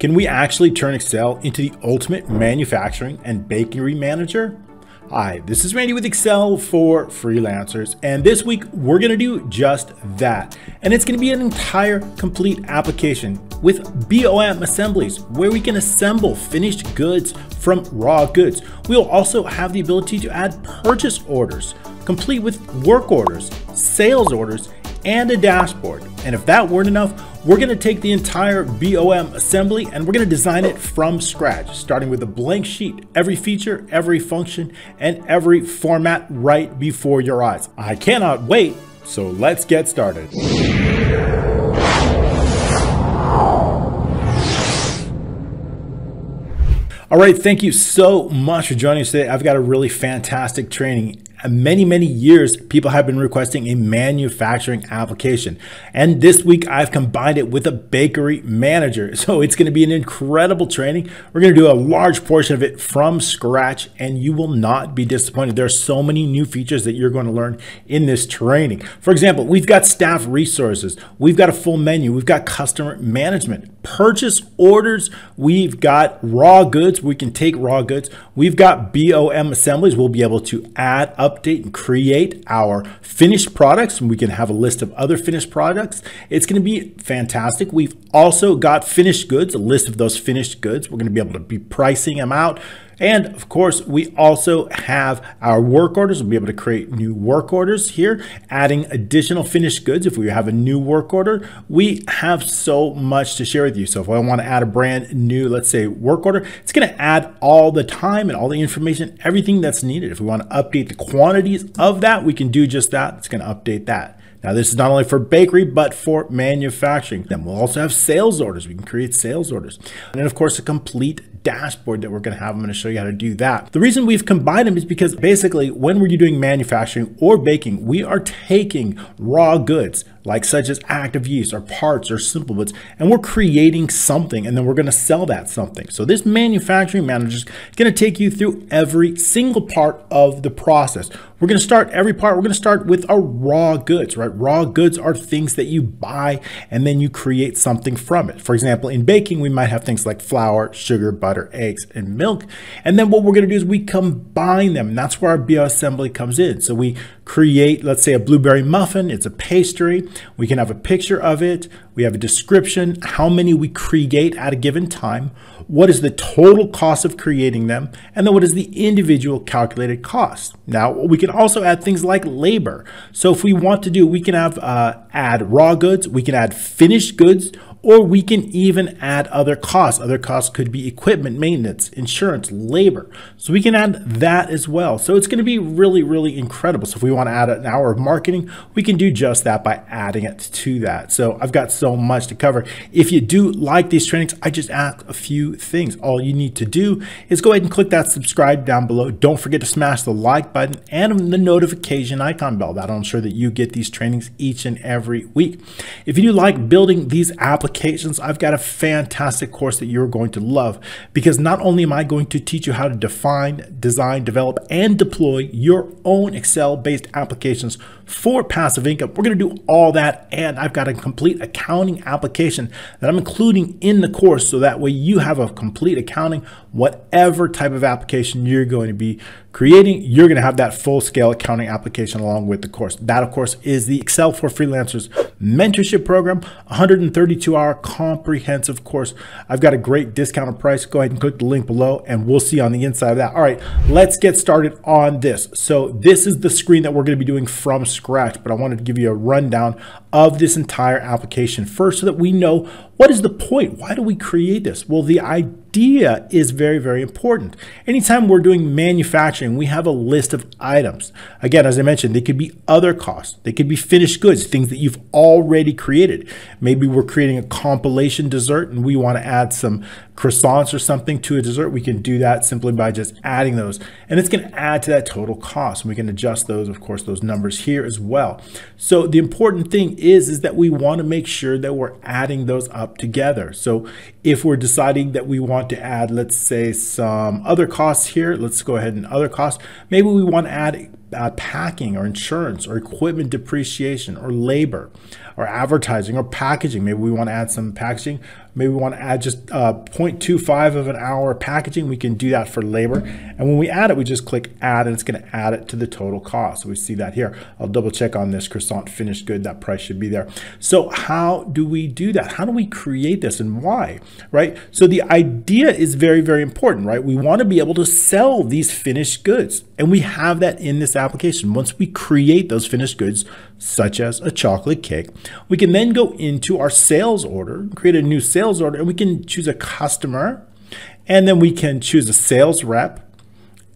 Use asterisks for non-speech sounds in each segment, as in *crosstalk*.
Can we actually turn Excel into the ultimate manufacturing and bakery manager? Hi, this is Randy with Excel for freelancers, and this week we're gonna do just that. And it's gonna be an entire complete application with BOM assemblies where we can assemble finished goods from raw goods. We'll also have the ability to add purchase orders, complete with work orders, sales orders, and a dashboard. And if that weren't enough, we're gonna take the entire BOM assembly and we're gonna design it from scratch, starting with a blank sheet, every feature, every function, and every format right before your eyes. I cannot wait, so let's get started. All right, thank you so much for joining us today. I've got a really fantastic training many, many years, people have been requesting a manufacturing application. And this week, I've combined it with a bakery manager. *laughs* So it's going to be an incredible training. We're going to do a large portion of it from scratch, and you will not be disappointed. There are so many new features that you're going to learn in this training. For example, we've got staff resources, we've got a full menu, we've got customer management, purchase orders, we've got raw goods. We can take raw goods. We've got BOM assemblies. We'll be able to add update and create our finished products. And we can have a list of other finished products. It's going to be fantastic. We've also got finished goods, a list of those finished goods. We're going to be able to be pricing them out and of course, we also have our work orders. We'll be able to create new work orders here, adding additional finished goods. If we have a new work order, we have so much to share with you. So if I want to add a brand new, let's say work order, it's going to add all the time and all the information, everything that's needed. If we want to update the quantities of that, we can do just that. It's going to update that. Now, this is not only for bakery, but for manufacturing. Then we'll also have sales orders. We can create sales orders. And of course, a complete dashboard that we're going to have. I'm to show you how to do that. The reason we've combined them is because basically when we're doing manufacturing or baking, we are taking raw goods, like such as active yeast or parts or simple goods, and we're creating something and then we're going to sell that something. So this manufacturing manager is going to take you through every single part of the process. We're going to start every part. We're going to start with our raw goods, right? Raw goods are things that you buy and then you create something from it. For example, in baking, we might have things like flour, sugar, butter, eggs, and milk. And then what we're going to do is we combine them. That's where our BOM assembly comes in. So we create, let's say, a blueberry muffin. It's a pastry. We can have a picture of it. We have a description, how many we create at a given time, what is the total cost of creating them, and then what is the individual calculated cost. Now, we can also add things like labor. So if we want to do, we can have uh, add raw goods, we can add finished goods, or we can even add other costs. Other costs could be equipment, maintenance, insurance, labor. So we can add that as well. So it's going to be really, really incredible. So if we want to add an hour of marketing, we can do just that by adding it to that. So I've got so much to cover. If you do like these trainings, I just ask a few things. All you need to do is go ahead and click that subscribe down below. Don't forget to smash the like button and the notification icon bell. That'll ensure that you get these trainings each and every week. If you do like building these applications, applications, I've got a fantastic course that you're going to love because not only am I going to teach you how to define, design, develop, and deploy your own Excel based applications for passive income. We're going to do all that. And I've got a complete accounting application that I'm including in the course. So that way you have a complete accounting, whatever type of application you're going to be creating, you're going to have that full scale accounting application along with the course. That, of course, is the Excel for Freelancers mentorship program, 132 hour comprehensive course. I've got a great discounted price. Go ahead and click the link below and we'll see on the inside of that. All right, let's get started on this. So this is the screen that we're going to be doing from but I wanted to give you a rundown of this entire application first so that we know what is the point? Why do we create this? Well, the idea is very, very important. Anytime we're doing manufacturing, we have a list of items. Again, as I mentioned, they could be other costs. They could be finished goods, things that you've already created. Maybe we're creating a compilation dessert and we want to add some croissants or something to a dessert. We can do that simply by just adding those. And it's going to add to that total cost. And we can adjust those, of course, those numbers here as well. So the important thing is, is that we want to make sure that we're adding those up together. So if we're deciding that we want to add, let's say some other costs here, let's go ahead and other costs. Maybe we want to add uh, packing or insurance or equipment depreciation or labor or advertising or packaging. Maybe we want to add some packaging Maybe we want to add just uh, 0.25 of an hour packaging. We can do that for labor. And when we add it, we just click add and it's going to add it to the total cost. So we see that here. I'll double check on this croissant finished good. That price should be there. So how do we do that? How do we create this and why, right? So the idea is very, very important, right? We want to be able to sell these finished goods. And we have that in this application. Once we create those finished goods, such as a chocolate cake, we can then go into our sales order, create a new sales order, and we can choose a customer, and then we can choose a sales rep,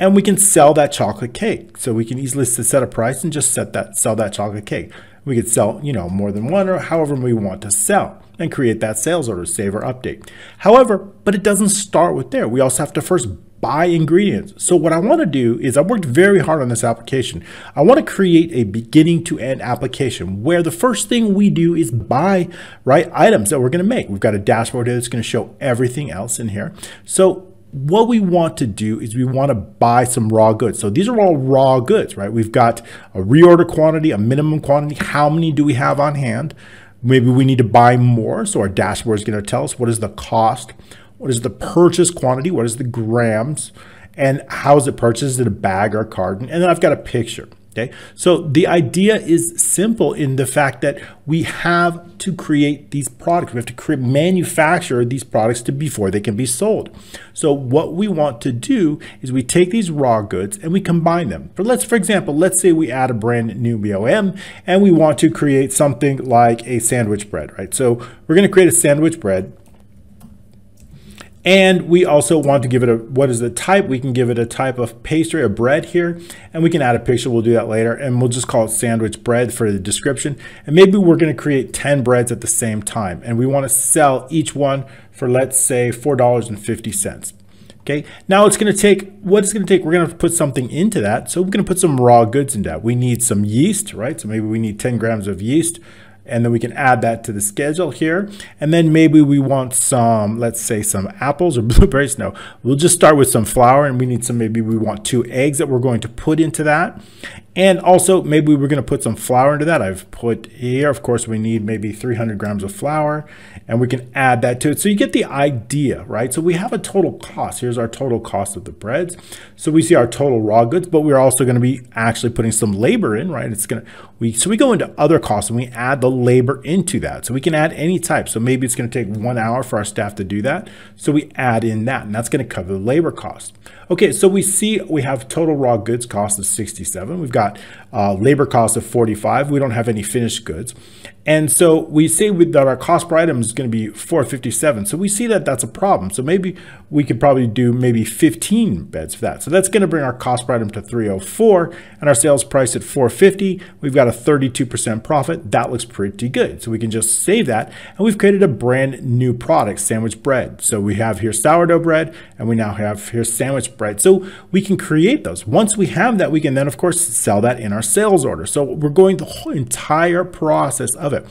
and we can sell that chocolate cake. So we can easily set a price and just set that sell that chocolate cake. We could sell, you know, more than one or however we want to sell and create that sales order, save or update. However, but it doesn't start with there. We also have to first buy ingredients. So what I want to do is I worked very hard on this application. I want to create a beginning to end application where the first thing we do is buy right items that we're going to make. We've got a dashboard here that's going to show everything else in here. So what we want to do is we want to buy some raw goods. So these are all raw goods, right? We've got a reorder quantity, a minimum quantity. How many do we have on hand? Maybe we need to buy more. So our dashboard is going to tell us what is the cost, what is the purchase quantity, what is the grams, and how is it purchased in a bag or a carton. And then I've got a picture. Okay, so the idea is simple in the fact that we have to create these products. We have to create, manufacture these products to before they can be sold. So what we want to do is we take these raw goods and we combine them. For let's, for example, let's say we add a brand new BOM and we want to create something like a sandwich bread, right? So we're going to create a sandwich bread and we also want to give it a, what is the type? We can give it a type of pastry or bread here, and we can add a picture. We'll do that later. And we'll just call it sandwich bread for the description. And maybe we're gonna create 10 breads at the same time. And we wanna sell each one for, let's say, $4.50. Okay, now it's gonna take, what it's gonna take, we're gonna to put something into that. So we're gonna put some raw goods in that. We need some yeast, right? So maybe we need 10 grams of yeast and then we can add that to the schedule here. And then maybe we want some, let's say some apples or *laughs* blueberries. No, we'll just start with some flour and we need some, maybe we want two eggs that we're going to put into that. And also maybe we're going to put some flour into that. I've put here, of course, we need maybe 300 grams of flour and we can add that to it. So you get the idea, right? So we have a total cost. Here's our total cost of the breads. So we see our total raw goods, but we're also going to be actually putting some labor in, right? It's going to, we, so we go into other costs and we add the labor into that. So we can add any type. So maybe it's going to take one hour for our staff to do that. So we add in that and that's going to cover the labor cost. Okay, so we see we have total raw goods cost of 67. We've got uh, labor cost of 45. We don't have any finished goods. And so we say that our cost per item is going to be 457. So we see that that's a problem. So maybe we could probably do maybe 15 beds for that. So that's going to bring our cost per item to 304 and our sales price at 450. We've got a 32% profit. That looks pretty good. So we can just save that. And we've created a brand new product, sandwich bread. So we have here sourdough bread and we now have here sandwich bread. So we can create those. Once we have that, we can then of course sell that in our sales order. So we're going the whole entire process of it.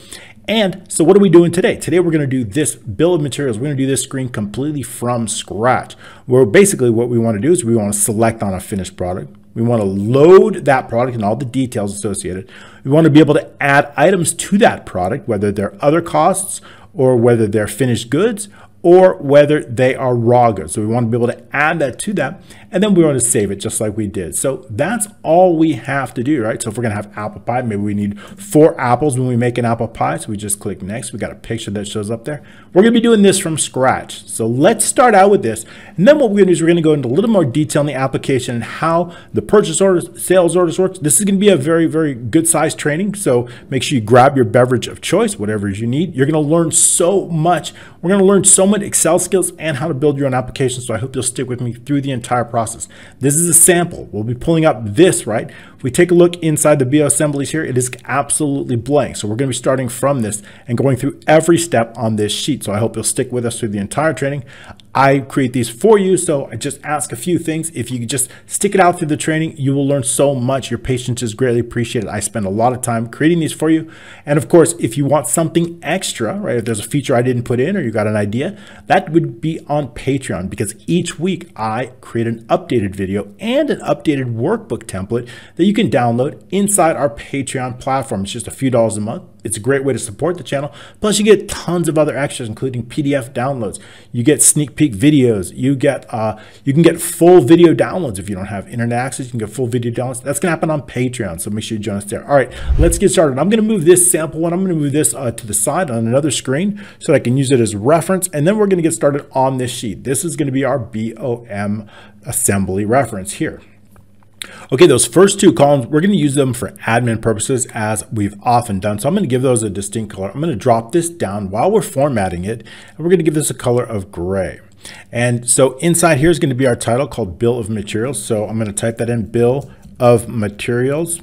And so what are we doing today? Today we're going to do this bill of materials. We're going to do this screen completely from scratch. Where basically what we want to do is we want to select on a finished product. We want to load that product and all the details associated. We want to be able to add items to that product, whether they're other costs or whether they're finished goods or whether they are raw goods. So we want to be able to add that to that, and then we want to save it just like we did. So that's all we have to do, right? So if we're gonna have apple pie, maybe we need four apples when we make an apple pie. So we just click next. We got a picture that shows up there. We're gonna be doing this from scratch. So let's start out with this. And then what we're gonna do is we're gonna go into a little more detail in the application and how the purchase orders, sales orders works. This is gonna be a very, very good size training. So make sure you grab your beverage of choice, whatever you need. You're gonna learn so much. We're gonna learn so much Excel skills, and how to build your own application. So I hope you'll stick with me through the entire process. This is a sample. We'll be pulling up this, right? If we take a look inside the BO assemblies here, it is absolutely blank. So we're going to be starting from this and going through every step on this sheet. So I hope you'll stick with us through the entire training. I create these for you, so I just ask a few things. If you just stick it out through the training, you will learn so much. Your patience is greatly appreciated. I spend a lot of time creating these for you. And of course, if you want something extra, right, if there's a feature I didn't put in or you got an idea, that would be on Patreon because each week I create an updated video and an updated workbook template that you can download inside our Patreon platform. It's just a few dollars a month it's a great way to support the channel. Plus, you get tons of other extras, including PDF downloads. You get sneak peek videos. You get uh, you can get full video downloads if you don't have internet access. You can get full video downloads. That's gonna happen on Patreon, so make sure you join us there. All right, let's get started. I'm gonna move this sample one. I'm gonna move this uh, to the side on another screen so that I can use it as reference, and then we're gonna get started on this sheet. This is gonna be our BOM assembly reference here. Okay, those first two columns, we're going to use them for admin purposes as we've often done. So I'm going to give those a distinct color. I'm going to drop this down while we're formatting it, and we're going to give this a color of gray. And so inside here is going to be our title called Bill of Materials. So I'm going to type that in, Bill of Materials.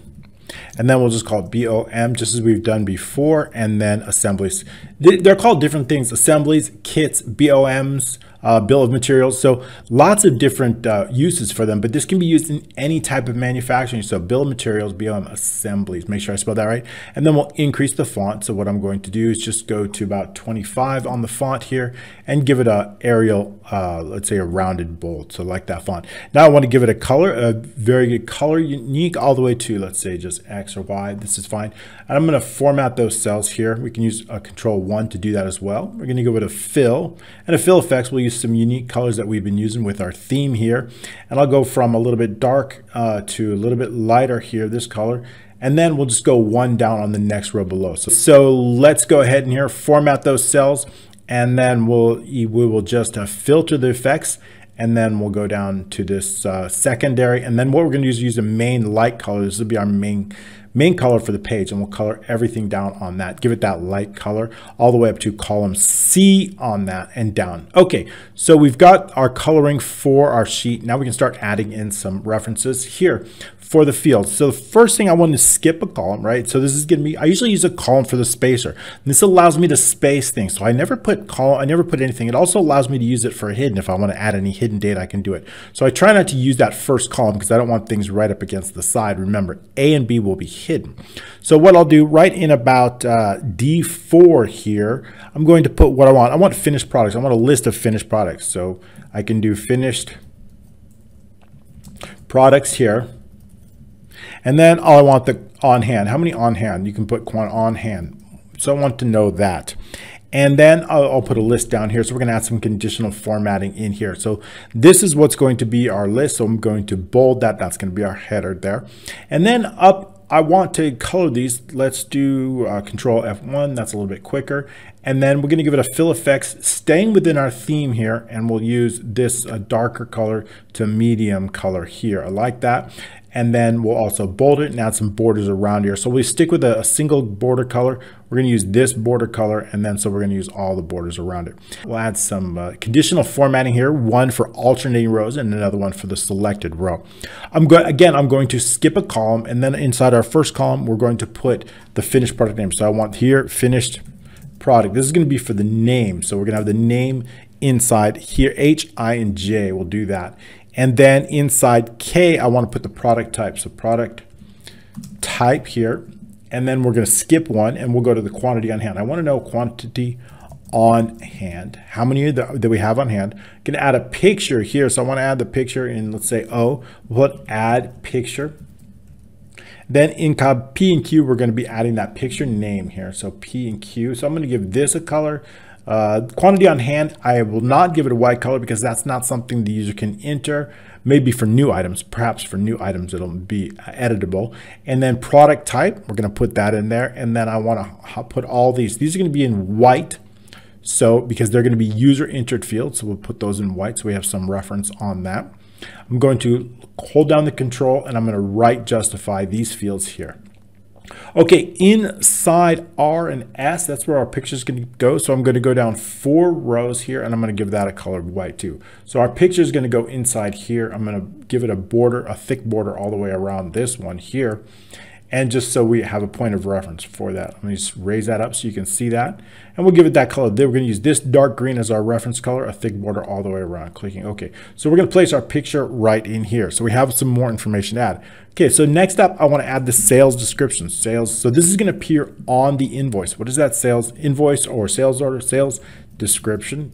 And then we'll just call it BOM, just as we've done before, and then assemblies. They're called different things, assemblies, kits, BOMs, uh, bill of materials. So lots of different uh, uses for them, but this can be used in any type of manufacturing. So bill of materials, BOM assemblies, make sure I spell that right. And then we'll increase the font. So what I'm going to do is just go to about 25 on the font here and give it a Arial, uh, let's say a rounded bold. So like that font. Now I want to give it a color, a very good color, unique all the way to, let's say just X or Y. This is fine. And I'm going to format those cells here. We can use a control one to do that as well. We're going to go with a fill and a fill effects. We'll use use some unique colors that we've been using with our theme here. And I'll go from a little bit dark uh, to a little bit lighter here, this color. And then we'll just go one down on the next row below. So, so let's go ahead and here format those cells. And then we'll, we will just uh, filter the effects and then we'll go down to this uh, secondary. And then what we're going to use is use a main light color. This will be our main main color for the page and we'll color everything down on that. Give it that light color all the way up to column C on that and down. Okay, so we've got our coloring for our sheet. Now we can start adding in some references here for the field. So the first thing I want to skip a column, right? So this is going to be, I usually use a column for the spacer. This allows me to space things. So I never put column, I never put anything. It also allows me to use it for hidden. If I want to add any hidden data, I can do it. So I try not to use that first column because I don't want things right up against the side. Remember, A and B will be hidden. So what I'll do right in about uh, D4 here, I'm going to put what I want. I want finished products. I want a list of finished products. So I can do finished products here. And then all I want the on hand. How many on hand? You can put quant on hand. So I want to know that. And then I'll, I'll, put a list down here. So we're going to add some conditional formatting in here. So this is what's going to be our list. So I'm going to bold that. That's going to be our header there. And then up, I want to color these. Let's do uh, control F1. That's a little bit quicker. And then we're going to give it a fill effects, staying within our theme here. And we'll use this uh, darker color to medium color here. I like that and then we'll also bold it and add some borders around here. So we stick with a, a single border color. We're going to use this border color, and then so we're going to use all the borders around it. We'll add some uh, conditional formatting here, one for alternating rows and another one for the selected row. I'm going again, I'm going to skip a column, and then inside our first column, we're going to put the finished product name. So I want here finished product. This is going to be for the name. So we're going to have the name inside here, H, I, and J. We'll do that. And then inside K, I want to put the product type. So product type here. And then we're going to skip one and we'll go to the quantity on hand. I want to know quantity on hand. How many do we have on hand? I'm going to add a picture here. So I want to add the picture in, let's say O. We'll add picture. Then in P and Q, we're going to be adding that picture name here. So P and Q. So I'm going to give this a color. Uh, quantity on hand, I will not give it a white color because that's not something the user can enter. Maybe for new items, perhaps for new items, it'll be editable. And then product type, we're going to put that in there. And then I want to put all these. These are going to be in white. So because they're going to be user entered fields, so we'll put those in white so we have some reference on that. I'm going to hold down the control and I'm going to right justify these fields here. Okay, inside R and S, that's where our picture is going to go. So I'm going to go down four rows here, and I'm going to give that a color white too. So our picture is going to go inside here. I'm going to give it a border, a thick border all the way around this one here. And just so we have a point of reference for that, let me just raise that up so you can see that. And we'll give it that color. Then we're going to use this dark green as our reference color, a thick border all the way around, clicking OK. So we're going to place our picture right in here. So we have some more information to add. Okay, so next up, I want to add the sales description. Sales. So this is going to appear on the invoice. What is that sales invoice or sales order? Sales description.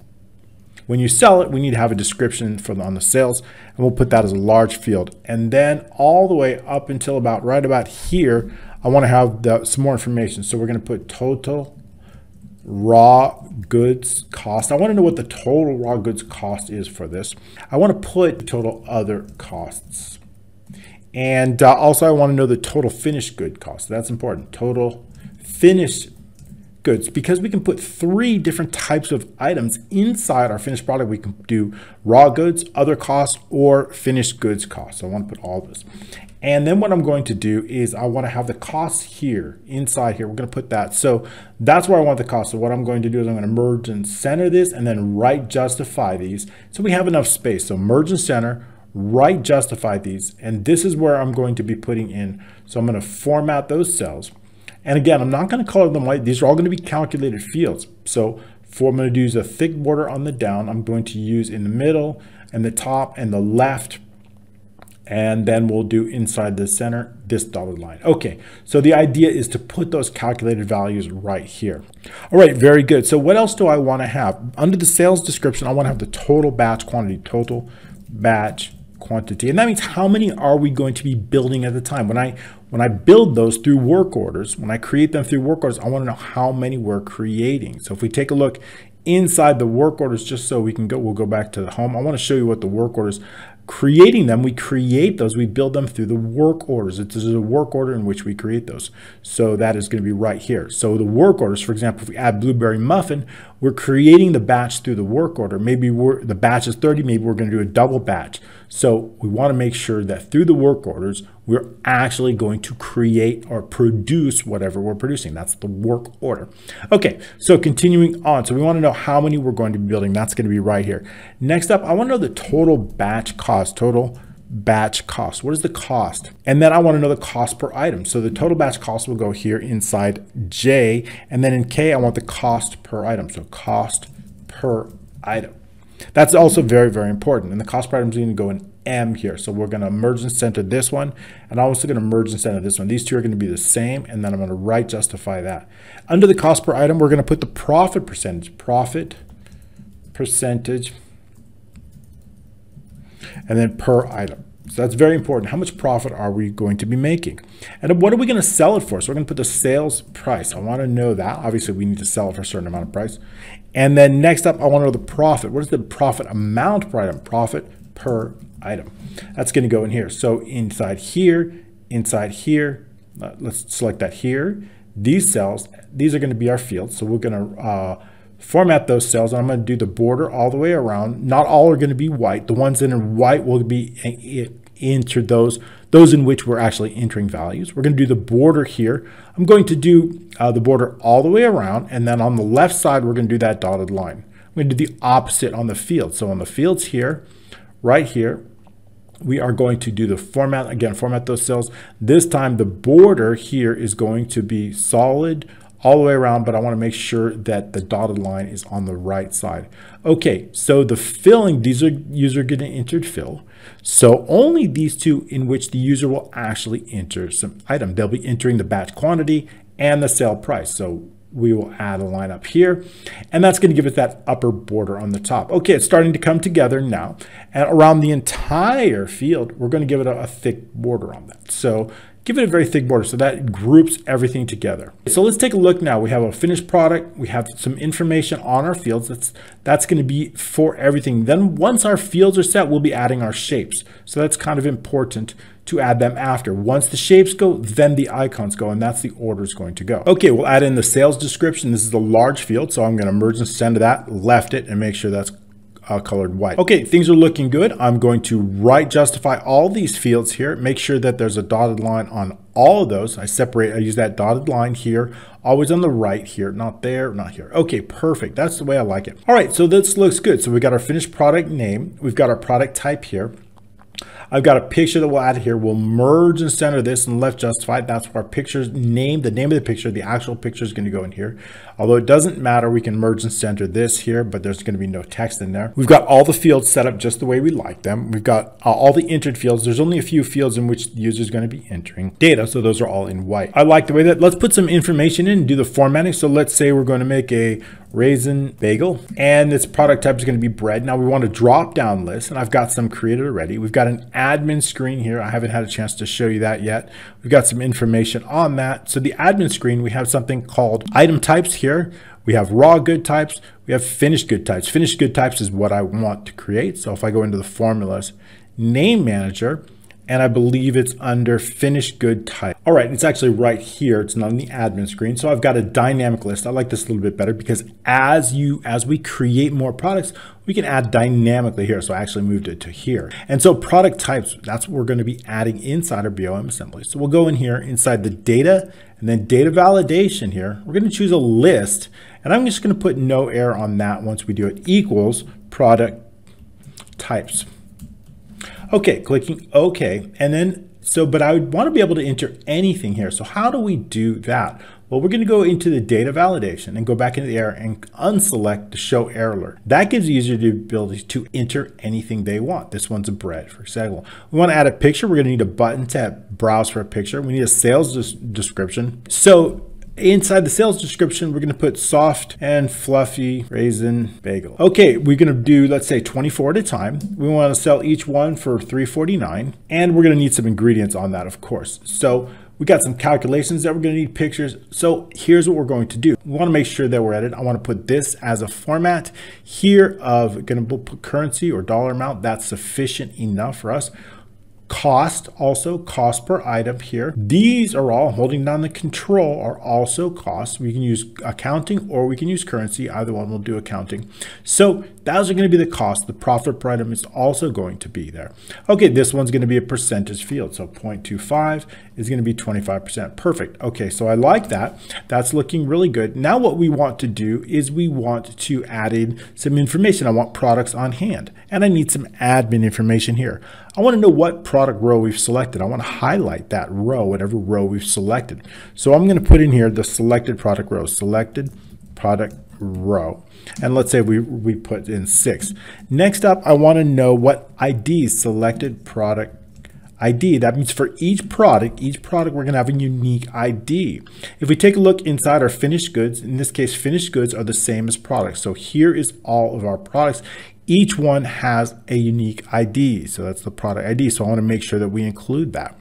When you sell it, we need to have a description for the, on the sales, and we'll put that as a large field. And then all the way up until about right about here, I want to have the, some more information. So we're going to put total raw goods cost. I want to know what the total raw goods cost is for this. I want to put total other costs. And uh, also I want to know the total finished good cost. That's important. Total finished goods because we can put three different types of items inside our finished product. We can do raw goods, other costs, or finished goods costs. So I want to put all this. And then what I'm going to do is I want to have the cost here inside here. We're going to put that. So that's where I want the cost. So what I'm going to do is I'm going to merge and center this and then right justify these. So we have enough space. So merge and center, right justify these. And this is where I'm going to be putting in. So I'm going to format those cells. And again, I'm not going to color them white. These are all going to be calculated fields. So for I'm going to use a thick border on the down, I'm going to use in the middle and the top and the left. And then we'll do inside the center, this dotted line. Okay, so the idea is to put those calculated values right here. All right, very good. So what else do I want to have? Under the sales description, I want to have the total batch quantity, total batch quantity. And that means how many are we going to be building at the time? When I when I build those through work orders, when I create them through work orders, I want to know how many we're creating. So if we take a look inside the work orders, just so we can go, we'll go back to the home. I want to show you what the work orders creating them, we create those, we build them through the work orders. It is a work order in which we create those. So that is going to be right here. So the work orders, for example, if we add blueberry muffin, we're creating the batch through the work order. Maybe the batch is 30, maybe we're going to do a double batch. So we want to make sure that through the work orders, we're actually going to create or produce whatever we're producing. That's the work order. Okay, so continuing on. So we want to know how many we're going to be building. That's going to be right here. Next up, I want to know the total batch cost, total batch cost. What is the cost? And then I want to know the cost per item. So the total batch cost will go here inside J. And then in K, I want the cost per item. So cost per item. That's also very, very important. And the cost per item is going to go in M here. So we're going to merge and center this one. And I'm also going to merge and center this one. These two are going to be the same. And then I'm going to right justify that. Under the cost per item, we're going to put the profit percentage. Profit percentage. And then per item. So that's very important. How much profit are we going to be making? And what are we going to sell it for? So we're going to put the sales price. I want to know that. Obviously, we need to sell it for a certain amount of price. And then next up, I want to know the profit. What is the profit amount per item? Profit per item. That's going to go in here. So inside here, inside here, uh, let's select that here. These cells, these are going to be our fields. So we're going to uh, format those cells. I'm going to do the border all the way around. Not all are going to be white. The ones that are white will be enter those, those in which we're actually entering values. We're going to do the border here. I'm going to do uh, the border all the way around. And then on the left side, we're going to do that dotted line. I'm going to do the opposite on the field. So on the fields here, right here, we are going to do the format, again, format those cells. This time the border here is going to be solid all the way around, but I want to make sure that the dotted line is on the right side. Okay, so the filling, these are user getting entered fill. So only these two in which the user will actually enter some item. They'll be entering the batch quantity and the sale price. So we will add a line up here and that's going to give it that upper border on the top. Okay, it's starting to come together now and around the entire field, we're going to give it a, a thick border on that. So give it a very thick border so that groups everything together. So let's take a look now. We have a finished product. We have some information on our fields. That's, that's going to be for everything. Then once our fields are set, we'll be adding our shapes. So that's kind of important to add them after. Once the shapes go, then the icons go, and that's the order is going to go. Okay, we'll add in the sales description. This is a large field, so I'm going to merge and send to that, left it, and make sure that's uh, colored white. Okay, things are looking good. I'm going to right justify all these fields here. Make sure that there's a dotted line on all of those. I separate, I use that dotted line here, always on the right here, not there, not here. Okay, perfect. That's the way I like it. All right, so this looks good. So we got our finished product name. We've got our product type here. I've got a picture that we'll add here. We'll merge and center this and left justify. That's our picture's name, the name of the picture, the actual picture is going to go in here. Although it doesn't matter, we can merge and center this here, but there's going to be no text in there. We've got all the fields set up just the way we like them. We've got uh, all the entered fields. There's only a few fields in which the user is going to be entering data, so those are all in white. I like the way that, let's put some information in and do the formatting. So let's say we're going to make a raisin bagel. And this product type is going to be bread. Now we want a drop down list and I've got some created already. We've got an admin screen here. I haven't had a chance to show you that yet. We've got some information on that. So the admin screen, we have something called item types here. We have raw good types. We have finished good types. Finished good types is what I want to create. So if I go into the formulas, name manager, and I believe it's under finished good type. All right, it's actually right here. It's not on the admin screen. So I've got a dynamic list. I like this a little bit better because as you as we create more products, we can add dynamically here. So I actually moved it to here. And so product types, that's what we're going to be adding inside our BOM assembly. So we'll go in here inside the data and then data validation here. We're going to choose a list and I'm just going to put no error on that once we do it equals product types. Okay, clicking OK. And then, so, but I would want to be able to enter anything here. So how do we do that? Well, we're going to go into the data validation and go back into the error and unselect the show error alert. That gives the user the ability to enter anything they want. This one's a bread, for example. We want to add a picture. We're going to need a button to browse for a picture. We need a sales description. So Inside the sales description, we're going to put soft and fluffy raisin bagel. Okay, we're going to do, let's say 24 at a time. We want to sell each one for 349 and we're going to need some ingredients on that, of course. So we got some calculations that we're going to need pictures. So here's what we're going to do. We want to make sure that we're at it. I want to put this as a format here of to put currency or dollar amount. That's sufficient enough for us cost also cost per item here. These are all holding down the control are also costs. We can use accounting or we can use currency. Either one will do accounting. So those are going to be the cost the profit per item is also going to be there. Okay this one's going to be a percentage field so 0.25 is going to be 25% perfect. Okay so i like that. That's looking really good. Now what we want to do is we want to add in some information. I want products on hand and i need some admin information here. I want to know what product row we've selected. I want to highlight that row, whatever row we've selected. So I'm going to put in here the selected product row, selected product row. And let's say we, we put in six. Next up, I want to know what ID selected product ID. That means for each product, each product, we're going to have a unique ID. If we take a look inside our finished goods, in this case, finished goods are the same as products. So here is all of our products each one has a unique ID. So that's the product ID. So I want to make sure that we include that.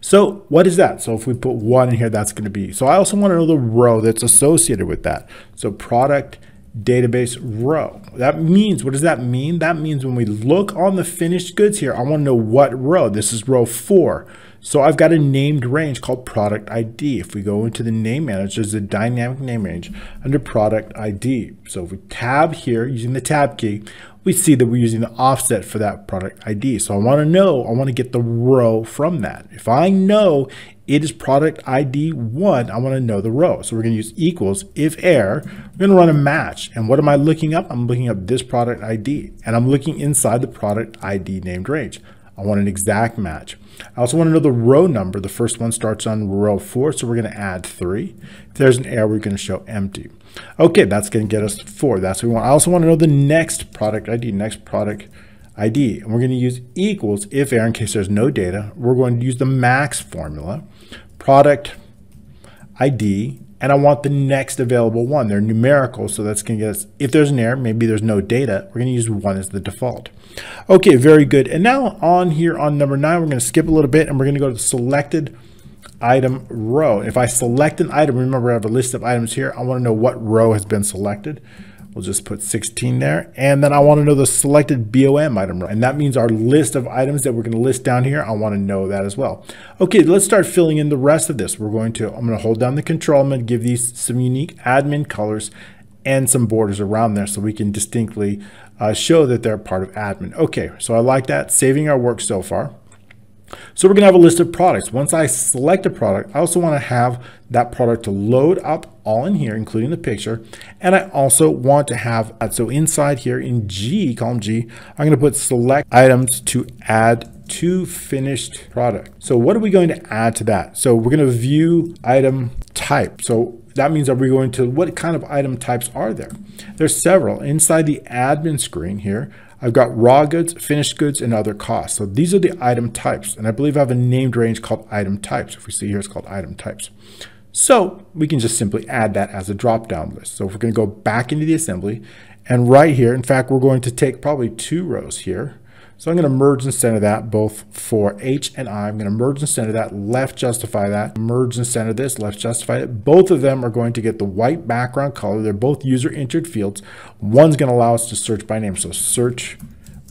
So what is that? So if we put one in here, that's going to be. So I also want to know the row that's associated with that. So product database row. That means, what does that mean? That means when we look on the finished goods here, I want to know what row. This is row four. So I've got a named range called product ID. If we go into the name manager, there's a dynamic name range under product ID. So if we tab here using the tab key, we see that we're using the offset for that product ID. So I want to know, I want to get the row from that. If I know it is product ID one, I want to know the row. So we're going to use equals if error. We're going to run a match. And what am I looking up? I'm looking up this product ID and I'm looking inside the product ID named range. I want an exact match. I also want to know the row number. The first one starts on row four, so we're going to add three. If there's an error, we're going to show empty. Okay, that's going to get us four. That's what we want. I also want to know the next product ID, next product ID. And we're going to use equals if error in case there's no data. We're going to use the max formula, product ID, and I want the next available one. They're numerical, so that's going to get us, if there's an error, maybe there's no data, we're going to use one as the default. Okay, very good. And now on here on number nine, we're going to skip a little bit and we're going to go to selected item row. If I select an item, remember I have a list of items here. I want to know what row has been selected. We'll just put 16 there. And then I want to know the selected BOM item. And that means our list of items that we're going to list down here. I want to know that as well. Okay, let's start filling in the rest of this. We're going to, I'm going to hold down the control. I'm going to give these some unique admin colors and some borders around there so we can distinctly uh, show that they're part of admin. Okay, so I like that. Saving our work so far. So we're going to have a list of products. Once I select a product, I also want to have that product to load up all in here, including the picture. And I also want to have, uh, so inside here in G, column G, I'm going to put select items to add to finished product. So what are we going to add to that? So we're going to view item type. So that means that we're going to, what kind of item types are there? There's several. Inside the admin screen here, I've got raw goods, finished goods, and other costs. So these are the item types. And I believe I have a named range called item types. If we see here, it's called item types. So we can just simply add that as a drop-down list. So if we're going to go back into the assembly, and right here, in fact, we're going to take probably two rows here. So I'm going to merge and center that both for H and I. I'm going to merge and center that, left justify that, merge and center this, left justify it. Both of them are going to get the white background color. They're both user entered fields. One's going to allow us to search by name. So search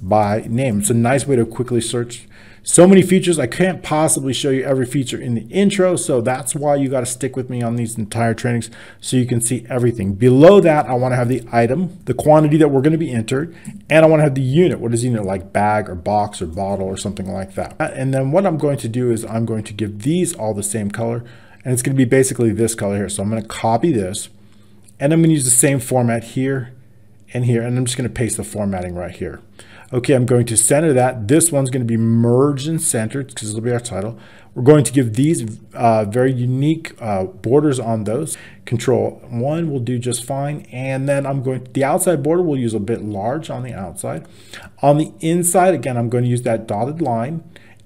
by name. It's a nice way to quickly search so many features. I can't possibly show you every feature in the intro, so that's why you got to stick with me on these entire trainings so you can see everything. Below that, I want to have the item, the quantity that we're going to be entered, and I want to have the unit. What is unit like bag or box or bottle or something like that. And then what I'm going to do is I'm going to give these all the same color, and it's going to be basically this color here. So I'm going to copy this, and I'm going to use the same format here and here, and I'm just going to paste the formatting right here. Okay, I'm going to center that. This one's going to be merged and centered because will be our title. We're going to give these uh, very unique uh, borders on those. Control one will do just fine. And then I'm going, to, the outside border we'll use a bit large on the outside. On the inside, again, I'm going to use that dotted line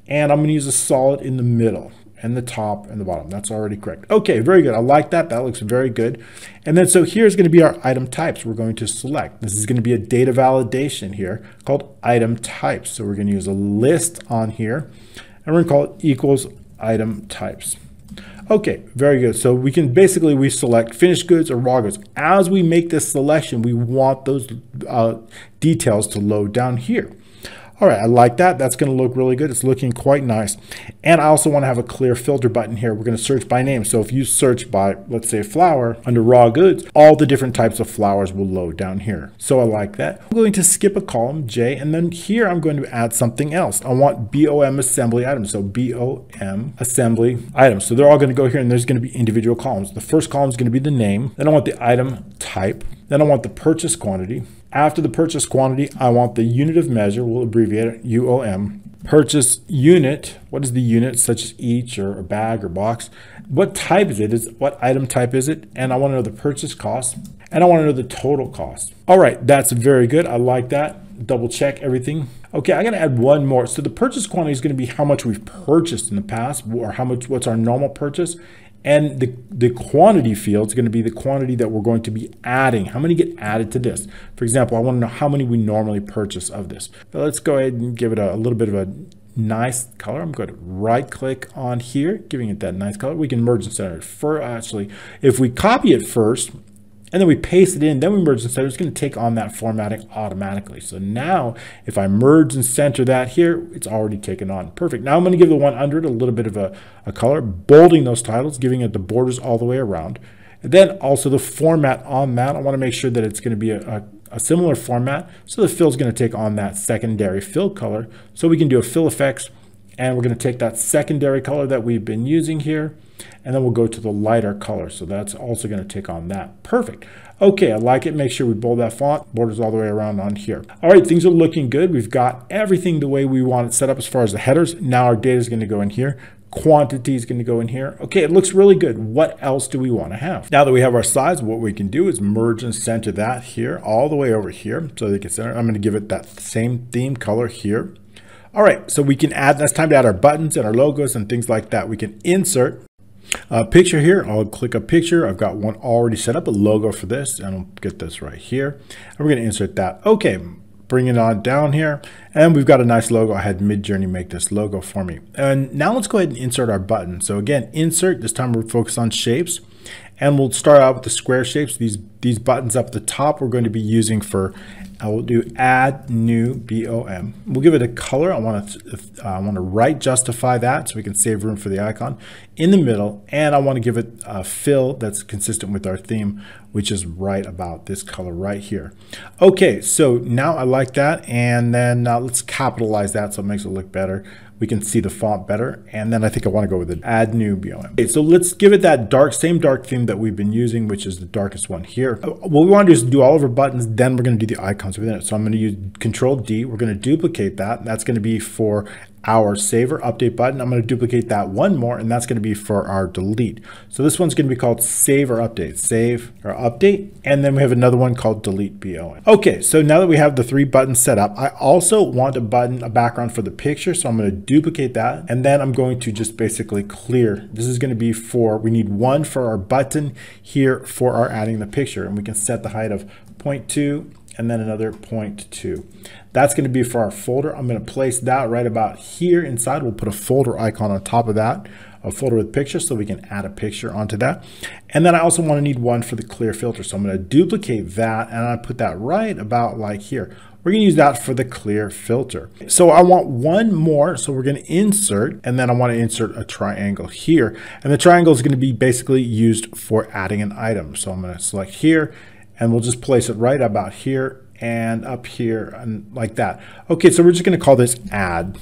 and I'm going to use a solid in the middle and the top and the bottom. That's already correct. Okay, very good. I like that. That looks very good. And then so here's going to be our item types we're going to select. This is going to be a data validation here called item types. So we're going to use a list on here and we're going to call it equals item types. Okay, very good. So we can basically, we select finished goods or raw goods. As we make this selection, we want those uh, details to load down here. All right, I like that. That's going to look really good. It's looking quite nice. And I also want to have a clear filter button here. We're going to search by name. So if you search by, let's say, flour under raw goods, all the different types of flours will load down here. So I like that. I'm going to skip a column, J, and then here I'm going to add something else. I want BOM assembly items. So BOM assembly items. So they're all going to go here and there's going to be individual columns. The first column is going to be the name. Then I want the item type. Then I want the purchase quantity. After the purchase quantity, I want the unit of measure, we'll abbreviate it, UOM. Purchase unit, what is the unit, such as each or a bag or box? What type is it? Is What item type is it? And I want to know the purchase cost. And I want to know the total cost. All right, that's very good. I like that. Double check everything. Okay, I got to add one more. So the purchase quantity is going to be how much we've purchased in the past or how much, what's our normal purchase. And the, the quantity field is going to be the quantity that we're going to be adding. How many get added to this? For example, I want to know how many we normally purchase of this. But let's go ahead and give it a, a little bit of a nice color. I'm going to right click on here, giving it that nice color. We can merge and center it. For actually, if we copy it first, and then we paste it in, then we merge and center, it's going to take on that formatting automatically. So now if I merge and center that here, it's already taken on. Perfect. Now I'm going to give the one under it a little bit of a, a color, bolding those titles, giving it the borders all the way around. And then also the format on that, I want to make sure that it's going to be a, a a similar format. So the fill is going to take on that secondary fill color. So we can do a fill effects and we're going to take that secondary color that we've been using here and then we'll go to the lighter color. So that's also going to take on that. Perfect. Okay, I like it. Make sure we bold that font, borders all the way around on here. All right, things are looking good. We've got everything the way we want it set up as far as the headers. Now our data is going to go in here. Quantity is going to go in here. Okay, it looks really good. What else do we want to have? Now that we have our size, what we can do is merge and center that here all the way over here so they can center. I'm going to give it that same theme color here. All right, so we can add, that's time to add our buttons and our logos and things like that. We can insert a picture here, I'll click a picture. I've got one already set up, a logo for this, and I'll get this right here. And we're gonna insert that. Okay, bring it on down here. And we've got a nice logo. I had Midjourney make this logo for me. And now let's go ahead and insert our button. So again, insert, this time we're focused on shapes. And we'll start out with the square shapes. These, these buttons up the top we're going to be using for I will do add new BOM. We'll give it a color. I want to uh, I want to right justify that so we can save room for the icon in the middle. And I want to give it a fill that's consistent with our theme, which is right about this color right here. Okay, so now I like that. And then uh, let's capitalize that so it makes it look better we can see the font better. And then I think I want to go with an add new BOM. Okay, so let's give it that dark, same dark theme that we've been using, which is the darkest one here. Uh, what we want to do is do all of our buttons, then we're going to do the icons within it. So I'm going to use Control D. We're going to duplicate that. That's going to be for our save or update button. I'm going to duplicate that one more, and that's going to be for our delete. So this one's going to be called save or update, save or update. And then we have another one called delete BOM. Okay, so now that we have the three buttons set up, I also want a button, a background for the picture. So I'm going to duplicate that. And then I'm going to just basically clear. This is going to be for, we need one for our button here for our adding the picture. And we can set the height of 0.2 and then another 0.2. That's going to be for our folder. I'm going to place that right about here inside. We'll put a folder icon on top of that, a folder with pictures so we can add a picture onto that. And then I also want to need one for the clear filter. So I'm going to duplicate that and I put that right about like here. We're going to use that for the clear filter. So I want one more. So we're going to insert, and then I want to insert a triangle here. And the triangle is going to be basically used for adding an item. So I'm going to select here, and we'll just place it right about here and up here and like that. Okay, so we're just going to call this add.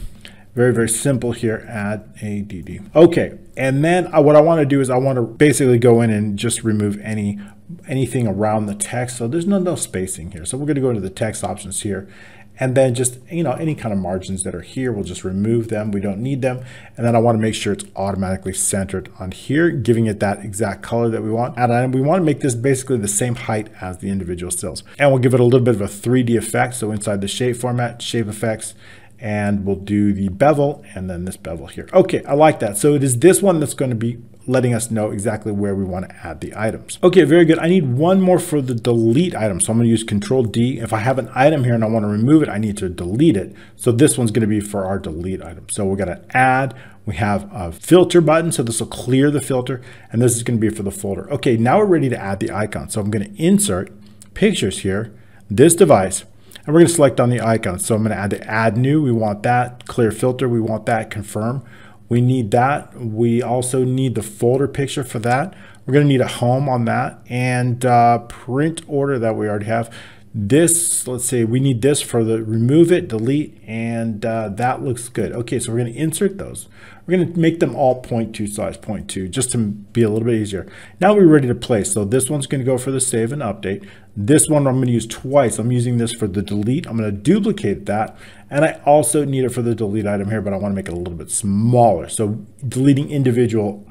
Very, very simple here, add ADD. Okay, and then uh, what I want to do is I want to basically go in and just remove any anything around the text. So there's no, no spacing here. So we're going to go into the text options here and then just, you know, any kind of margins that are here, we'll just remove them. We don't need them. And then I want to make sure it's automatically centered on here, giving it that exact color that we want. And we want to make this basically the same height as the individual cells. And we'll give it a little bit of a 3D effect. So inside the shape format, shape effects, and we'll do the bevel and then this bevel here. Okay, I like that. So it is this one that's going to be letting us know exactly where we want to add the items. Okay, very good. I need one more for the delete item. So I'm going to use control D. If I have an item here and I want to remove it, I need to delete it. So this one's going to be for our delete item. So we're going to add, we have a filter button. So this will clear the filter and this is going to be for the folder. Okay, now we're ready to add the icon. So I'm going to insert pictures here, this device, and we're going to select on the icon. So I'm going to add the add new. We want that clear filter. We want that confirm. We need that. We also need the folder picture for that. We're going to need a home on that and uh, print order that we already have. This, let's say we need this for the remove it, delete, and uh, that looks good. Okay, so we're going to insert those. We're going to make them all 0.2 size, 0.2, just to be a little bit easier. Now we're ready to place. So this one's going to go for the save and update. This one I'm going to use twice. I'm using this for the delete. I'm going to duplicate that. And I also need it for the delete item here, but I want to make it a little bit smaller. So deleting individual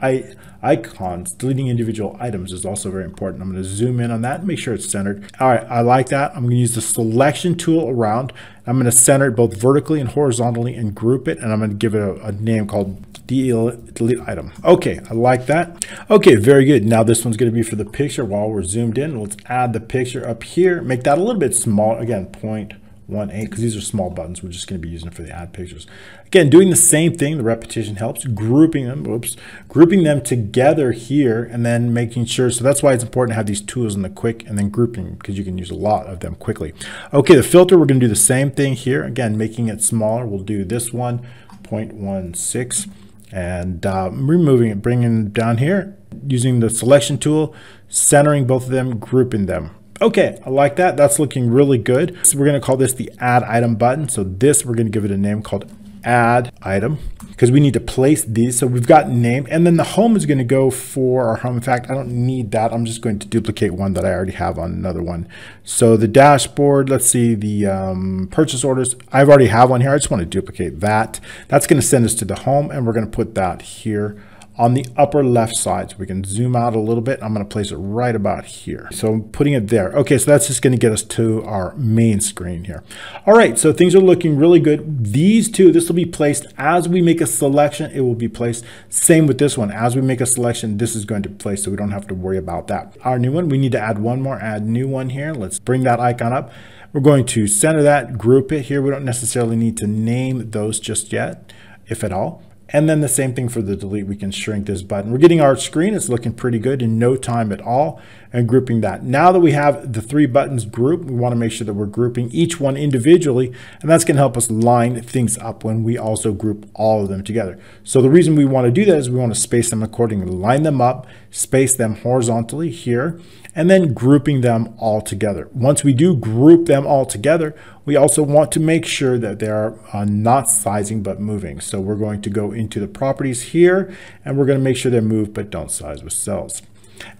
icons, deleting individual items is also very important. I'm going to zoom in on that and make sure it's centered. All right, I like that. I'm going to use the selection tool around. I'm going to center it both vertically and horizontally and group it. And I'm going to give it a, a name called delete item. Okay, I like that. Okay, very good. Now this one's going to be for the picture while we're zoomed in. Let's add the picture up here. Make that a little bit small. Again, point one eight because these are small buttons we're just going to be using for the add pictures again doing the same thing the repetition helps grouping them oops grouping them together here and then making sure so that's why it's important to have these tools in the quick and then grouping because you can use a lot of them quickly okay the filter we're going to do the same thing here again making it smaller we'll do this one 0.16 and uh, removing it, bringing it down here, using the selection tool, centering both of them, grouping them. Okay, I like that. That's looking really good. So we're going to call this the add item button. So this, we're going to give it a name called add item because we need to place these. So we've got name and then the home is going to go for our home. In fact, I don't need that. I'm just going to duplicate one that I already have on another one. So the dashboard, let's see the um, purchase orders. I've already have one here. I just want to duplicate that. That's going to send us to the home and we're going to put that here on the upper left side. So we can zoom out a little bit. I'm going to place it right about here. So I'm putting it there. Okay, so that's just going to get us to our main screen here. All right, so things are looking really good. These two, this will be placed as we make a selection, it will be placed. Same with this one. As we make a selection, this is going to place, so we don't have to worry about that. Our new one, we need to add one more, add new one here. Let's bring that icon up. We're going to center that, group it here. We don't necessarily need to name those just yet, if at all. And then the same thing for the delete, we can shrink this button. We're getting our screen, it's looking pretty good in no time at all and grouping that. Now that we have the three buttons grouped, we wanna make sure that we're grouping each one individually and that's gonna help us line things up when we also group all of them together. So the reason we wanna do that is we wanna space them accordingly, line them up, space them horizontally here, and then grouping them all together. Once we do group them all together, we also want to make sure that they are uh, not sizing but moving. So we're going to go into the properties here and we're going to make sure they're moved but don't size with cells.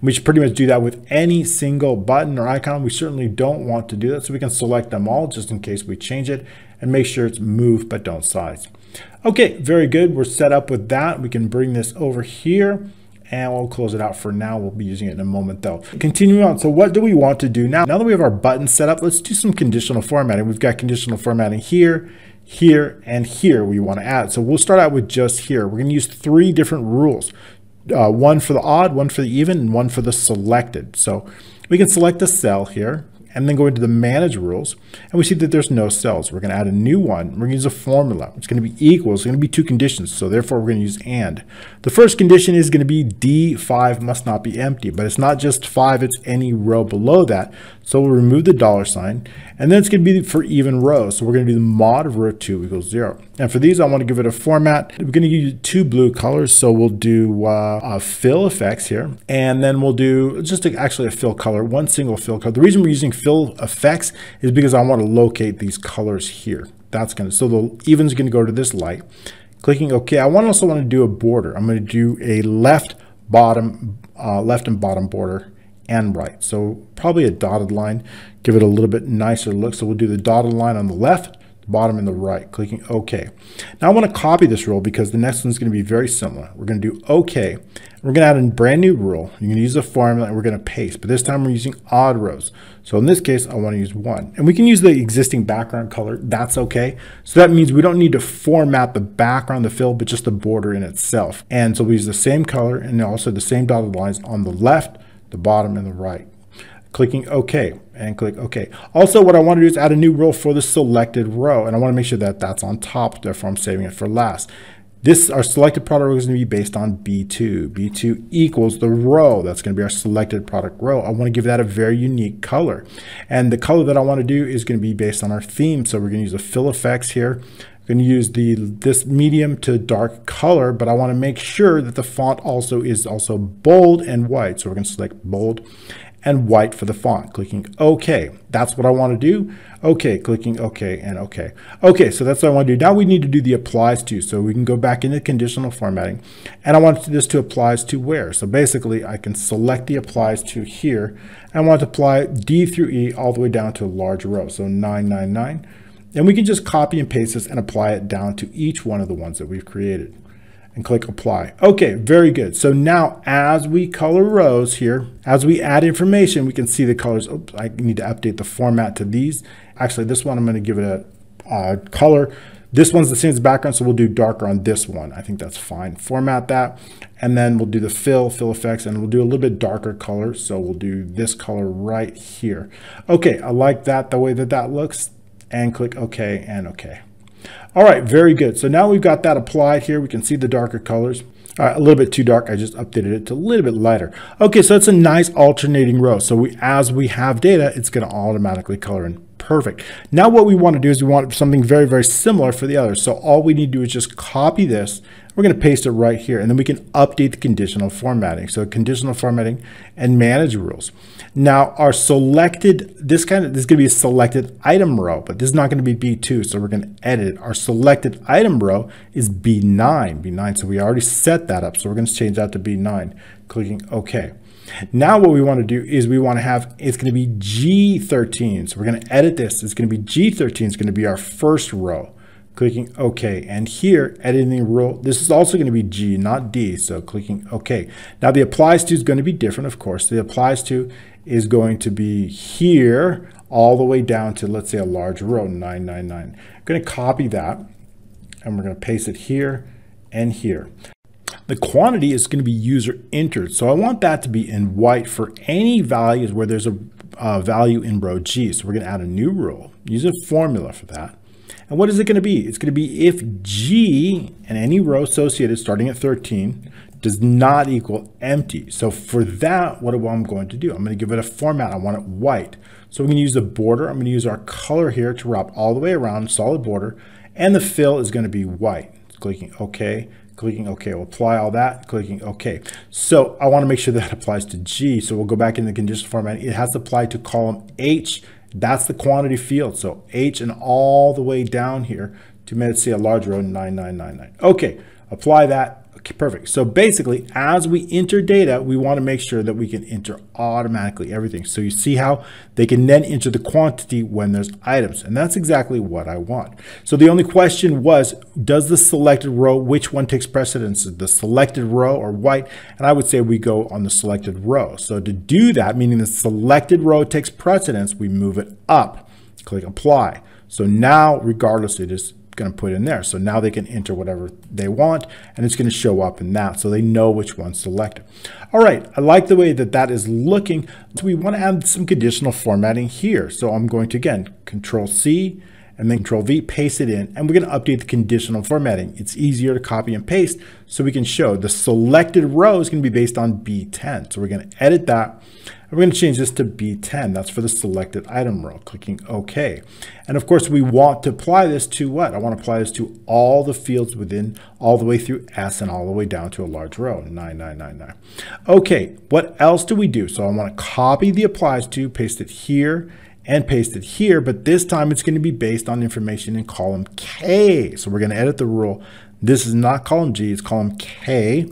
We should pretty much do that with any single button or icon. We certainly don't want to do that. So we can select them all just in case we change it and make sure it's move but don't size. Okay, very good. We're set up with that. We can bring this over here and we'll close it out for now. We'll be using it in a moment though. Continuing on, so what do we want to do now? Now that we have our buttons set up, let's do some conditional formatting. We've got conditional formatting here, here, and here we want to add. So we'll start out with just here. We're going to use three different rules. Uh, one for the odd, one for the even, and one for the selected. So we can select a cell here and then go into the manage rules and we see that there's no cells. We're going to add a new one. We're going to use a formula. It's going to be equal. It's going to be two conditions. So therefore we're going to use and. The first condition is going to be D5 must not be empty, but it's not just 5, it's any row below that. So we'll remove the dollar sign and then it's going to be for even rows. So we're going to do the mod of row 2 equals 0. And for these, I want to give it a format. We're going to use two blue colors. So we'll do uh, a fill effects here. And then we'll do just a, actually a fill color, one single fill color. The reason we're using fill effects is because I want to locate these colors here. That's going to, so the even's going to go to this light. Clicking OK. I want also want to do a border. I'm going to do a left bottom, uh, left and bottom border and right. So probably a dotted line, give it a little bit nicer look. So we'll do the dotted line on the left, the bottom and the right, clicking OK. Now I want to copy this rule because the next one's going to be very similar. We're going to do OK. We're going to add a brand new rule. You can use the formula and we're going to paste, but this time we're using odd rows. So in this case, I want to use one. And we can use the existing background color. That's okay. So that means we don't need to format the background, the fill, but just the border in itself. And so we use the same color and also the same dotted lines on the left, the bottom and the right. Clicking OK and click OK. Also, what I want to do is add a new row for the selected row, and I want to make sure that that's on top, therefore I'm saving it for last. This, our selected product row is going to be based on B2. B2 equals the row. That's going to be our selected product row. I want to give that a very unique color. And the color that I want to do is going to be based on our theme. So we're going to use a fill effects here going to use the this medium to dark color, but I want to make sure that the font also is also bold and white. So we're going to select bold and white for the font, clicking OK. That's what I want to do. OK, clicking OK and OK. OK, so that's what I want to do. Now we need to do the applies to. So we can go back into conditional formatting. And I want this to applies to where. So basically, I can select the applies to here. I want to apply D through E all the way down to a large row. So 999. And we can just copy and paste this and apply it down to each one of the ones that we've created and click apply. Okay, very good. So now as we color rows here, as we add information, we can see the colors. Oops, I need to update the format to these. Actually, this one, I'm gonna give it a uh, color. This one's the same as background, so we'll do darker on this one. I think that's fine. Format that, and then we'll do the fill, fill effects, and we'll do a little bit darker color. So we'll do this color right here. Okay, I like that, the way that that looks and click OK and OK. All right, very good. So now we've got that applied here. We can see the darker colors. All right, a little bit too dark. I just updated it to a little bit lighter. Okay, so it's a nice alternating row. So we, as we have data, it's going to automatically color in. Perfect. Now what we want to do is we want something very, very similar for the others. So all we need to do is just copy this. We're going to paste it right here, and then we can update the conditional formatting. So conditional formatting and manage rules. Now our selected, this kind of, this is going to be a selected item row, but this is not going to be B2, so we're going to edit it. Our selected item row is B9, B9, so we already set that up, so we're going to change that to B9, clicking OK. Now what we want to do is we want to have, it's going to be G13, so we're going to edit this. It's going to be G13 It's going to be our first row clicking OK. And here, editing rule, this is also going to be G, not D, so clicking OK. Now the applies to is going to be different, of course. The applies to is going to be here all the way down to, let's say, a large row, 999. I'm going to copy that, and we're going to paste it here and here. The quantity is going to be user entered, so I want that to be in white for any values where there's a uh, value in row G. So we're going to add a new rule, use a formula for that. And what is it going to be? It's going to be if G and any row associated starting at 13 does not equal empty. So for that, what I'm going to do? I'm going to give it a format. I want it white. So we're going to use the border. I'm going to use our color here to wrap all the way around, solid border. And the fill is going to be white. Clicking OK, clicking OK. We'll apply all that, clicking OK. So I want to make sure that *laughs* applies to G. So we'll go back in the conditional format. It has to apply to column H that's the quantity field. So H and all the way down here to let's say a large row 9999. Okay, apply that. Okay, perfect. So basically, as we enter data, we want to make sure that we can enter automatically everything. So you see how they can then enter the quantity when there's items. And that's exactly what I want. So the only question was, does the selected row, which one takes precedence? The selected row or white? And I would say we go on the selected row. So to do that, meaning the selected row takes precedence, we move it up. Click apply. So now, regardless, it is going to put in there. So now they can enter whatever they want and it's going to show up in that so they know which one's selected. All right, I like the way that that is looking. So we want to add some conditional formatting here. So I'm going to, again, Control C and then Control V, paste it in, and we're going to update the conditional formatting. It's easier to copy and paste so we can show the selected row is going to be based on B10. So we're going to edit that we're going to change this to B10. That's for the selected item row, clicking OK. And of course, we want to apply this to what? I want to apply this to all the fields within all the way through S and all the way down to a large row, 9999. Okay, what else do we do? So I want to copy the applies to, paste it here, and paste it here, but this time it's going to be based on information in column K. So we're going to edit the rule. This is not column G, it's column K.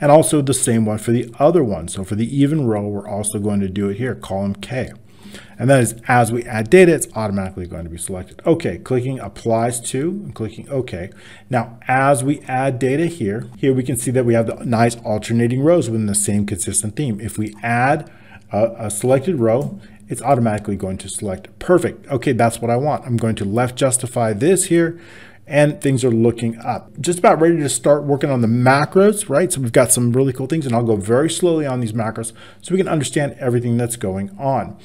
And also the same one for the other one. So for the even row, we're also going to do it here, column K. And that is as we add data, it's automatically going to be selected. Okay, clicking applies to and clicking OK. Now, as we add data here, here we can see that we have the nice alternating rows within the same consistent theme. If we add a, a selected row, it's automatically going to select perfect. Okay, that's what I want. I'm going to left justify this here and things are looking up. Just about ready to start working on the macros, right? So we've got some really cool things and I'll go very slowly on these macros so we can understand everything that's going on.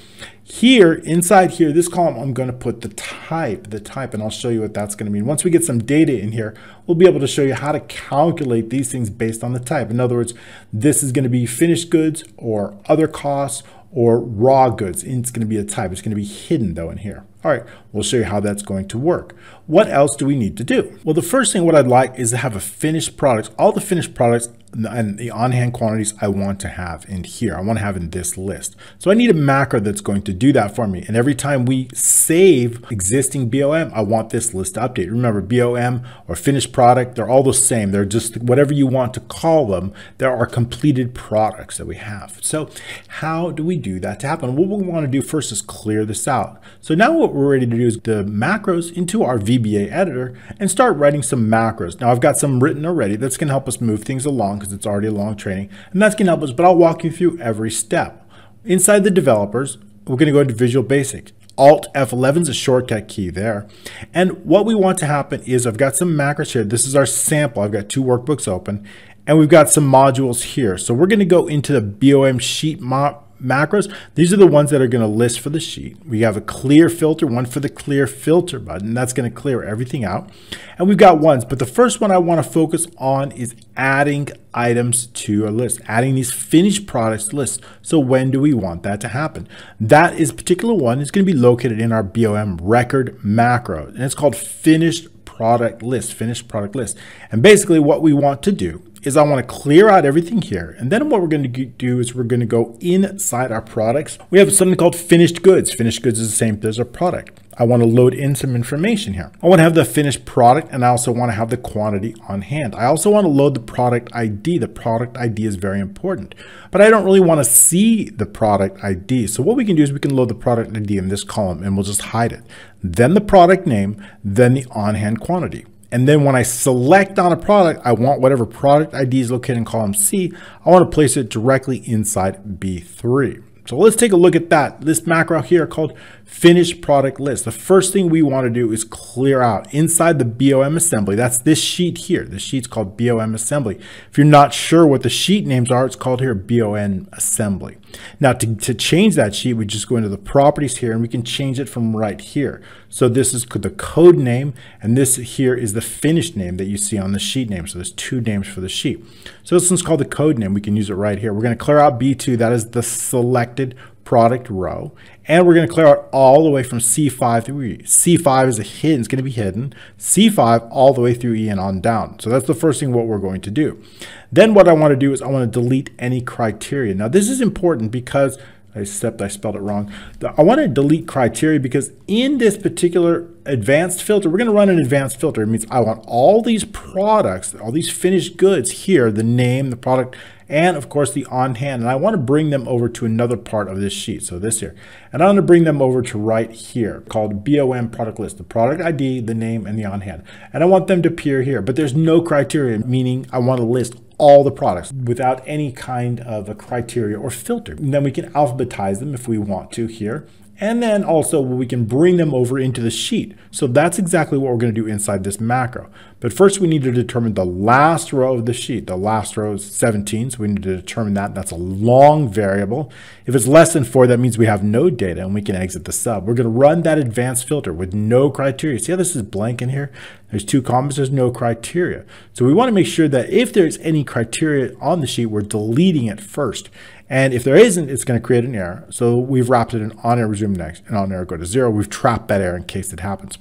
Here, inside here, this column, I'm going to put the type, the type, and I'll show you what that's going to mean. Once we get some data in here, we'll be able to show you how to calculate these things based on the type. In other words, this is going to be finished goods or other costs or raw goods. It's going to be a type. It's going to be hidden though in here. All right, we'll show you how that's going to work. What else do we need to do? Well, the first thing what I'd like is to have a finished product. All the finished products and the on-hand quantities I want to have in here. I want to have in this list. So I need a macro that's going to do that for me. And every time we save existing BOM, I want this list to update. Remember, BOM or finished product, they're all the same. They're just whatever you want to call them. There are completed products that we have. So how do we do that to happen? What we want to do first is clear this out. So now what we're ready to do is the macros into our VBA editor and start writing some macros. Now I've got some written already that's going to help us move things along because it's already a long training. And that's to help us, but I'll walk you through every step. Inside the developers, we're going to go into Visual Basic. Alt F11 is a shortcut key there. And what we want to happen is I've got some macros here. This is our sample. I've got two workbooks open and we've got some modules here. So we're going to go into the BOM sheet map macros, these are the ones that are going to list for the sheet. We have a clear filter, one for the clear filter button. That's going to clear everything out. And we've got ones, but the first one I want to focus on is adding items to a list, adding these finished products list. So when do we want that to happen? That is particular one is going to be located in our BOM record macro, and it's called finished product list, finished product list. And basically what we want to do is I want to clear out everything here. And then what we're going to do is we're going to go inside our products. We have something called finished goods. Finished goods is the same as a product. I want to load in some information here. I want to have the finished product and I also want to have the quantity on hand. I also want to load the product ID. The product ID is very important, but I don't really want to see the product ID. So what we can do is we can load the product ID in this column and we'll just hide it. Then the product name, then the on-hand quantity. And then when I select on a product, I want whatever product ID is located in column C, I want to place it directly inside B3. So let's take a look at that. This macro here called finished product list. The first thing we want to do is clear out inside the BOM assembly. That's this sheet here. This sheet's called BOM assembly. If you're not sure what the sheet names are, it's called here BOM assembly. Now to, to change that sheet, we just go into the properties here and we can change it from right here. So this is the code name and this here is the finished name that you see on the sheet name. So there's two names for the sheet. So this one's called the code name. We can use it right here. We're going to clear out B2. That is the selected product row. And we're going to clear out all the way from C5 through E. C5 is a hidden, it's going to be hidden. C5 all the way through E and on down. So that's the first thing what we're going to do. Then what I want to do is I want to delete any criteria. Now this is important because except I spelled it wrong. I want to delete criteria because in this particular advanced filter, we're going to run an advanced filter. It means I want all these products, all these finished goods here, the name, the product, and of course the on hand. And I want to bring them over to another part of this sheet. So this here. And I want to bring them over to right here called BOM product list, the product ID, the name, and the on hand. And I want them to appear here, but there's no criteria, meaning I want to list all the products without any kind of a criteria or filter. And then we can alphabetize them if we want to here. And then also we can bring them over into the sheet. So that's exactly what we're going to do inside this macro. But first we need to determine the last row of the sheet. The last row is 17, so we need to determine that. That's a long variable. If it's less than 4, that means we have no data and we can exit the sub. We're going to run that advanced filter with no criteria. See how this is blank in here? There's two commas, there's no criteria. So we want to make sure that if there's any criteria on the sheet, we're deleting it first. And if there isn't, it's going to create an error. So we've wrapped it in on error resume next and on error go to zero. We've trapped that error in case it happens.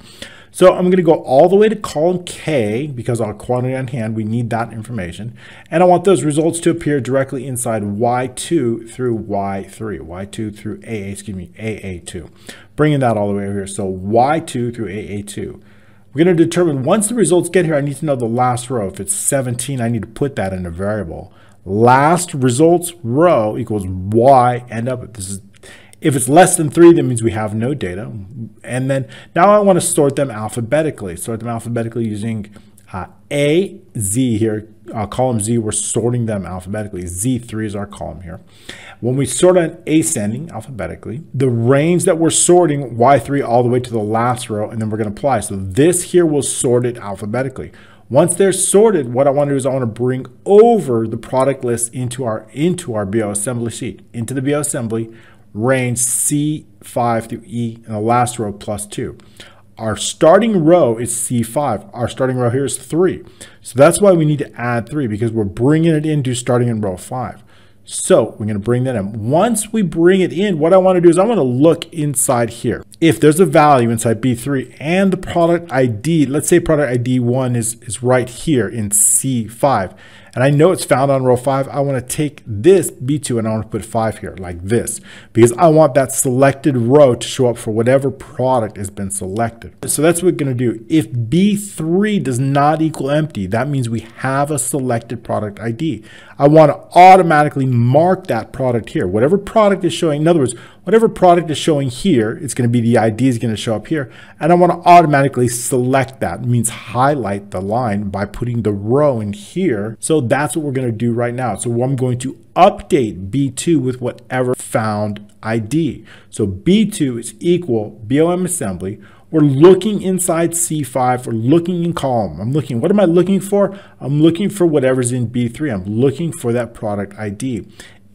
So I'm going to go all the way to column K because our quantity on hand, we need that information. And I want those results to appear directly inside Y2 through Y3, Y2 through AA, excuse me, AA2. Bringing that all the way over here. So Y2 through AA2. We're going to determine once the results get here, I need to know the last row. If it's 17, I need to put that in a variable last results row equals y end up. This is if it's less than three, that means we have no data. And then now I want to sort them alphabetically. Sort them alphabetically using uh, A, Z here. Uh, column Z, we're sorting them alphabetically. Z3 is our column here. When we sort on ascending alphabetically, the range that we're sorting Y3 all the way to the last row, and then we're going to apply. So this here will sort it alphabetically. Once they're sorted, what I want to do is I want to bring over the product list into our into our BO assembly sheet, into the BO assembly, range C5 through E, and the last row plus 2. Our starting row is C5. Our starting row here is 3. So that's why we need to add 3, because we're bringing it into starting in row 5. So we're going to bring that in. Once we bring it in, what I want to do is I want to look inside here. If there's a value inside B3 and the product ID, let's say product ID 1 is, is right here in C5, and I know it's found on row 5, I want to take this B2 and I want to put 5 here, like this, because I want that selected row to show up for whatever product has been selected. So that's what we're going to do. If B3 does not equal empty, that means we have a selected product ID. I want to automatically mark that product here. Whatever product is showing, in other words, whatever product is showing here, it's going to be the ID is going to show up here. And I want to automatically select that. It means highlight the line by putting the row in here. So that's what we're going to do right now. So I'm going to update B2 with whatever found ID. So B2 is equal BOM assembly we're looking inside C5. We're looking in column. I'm looking. What am I looking for? I'm looking for whatever's in B3. I'm looking for that product ID.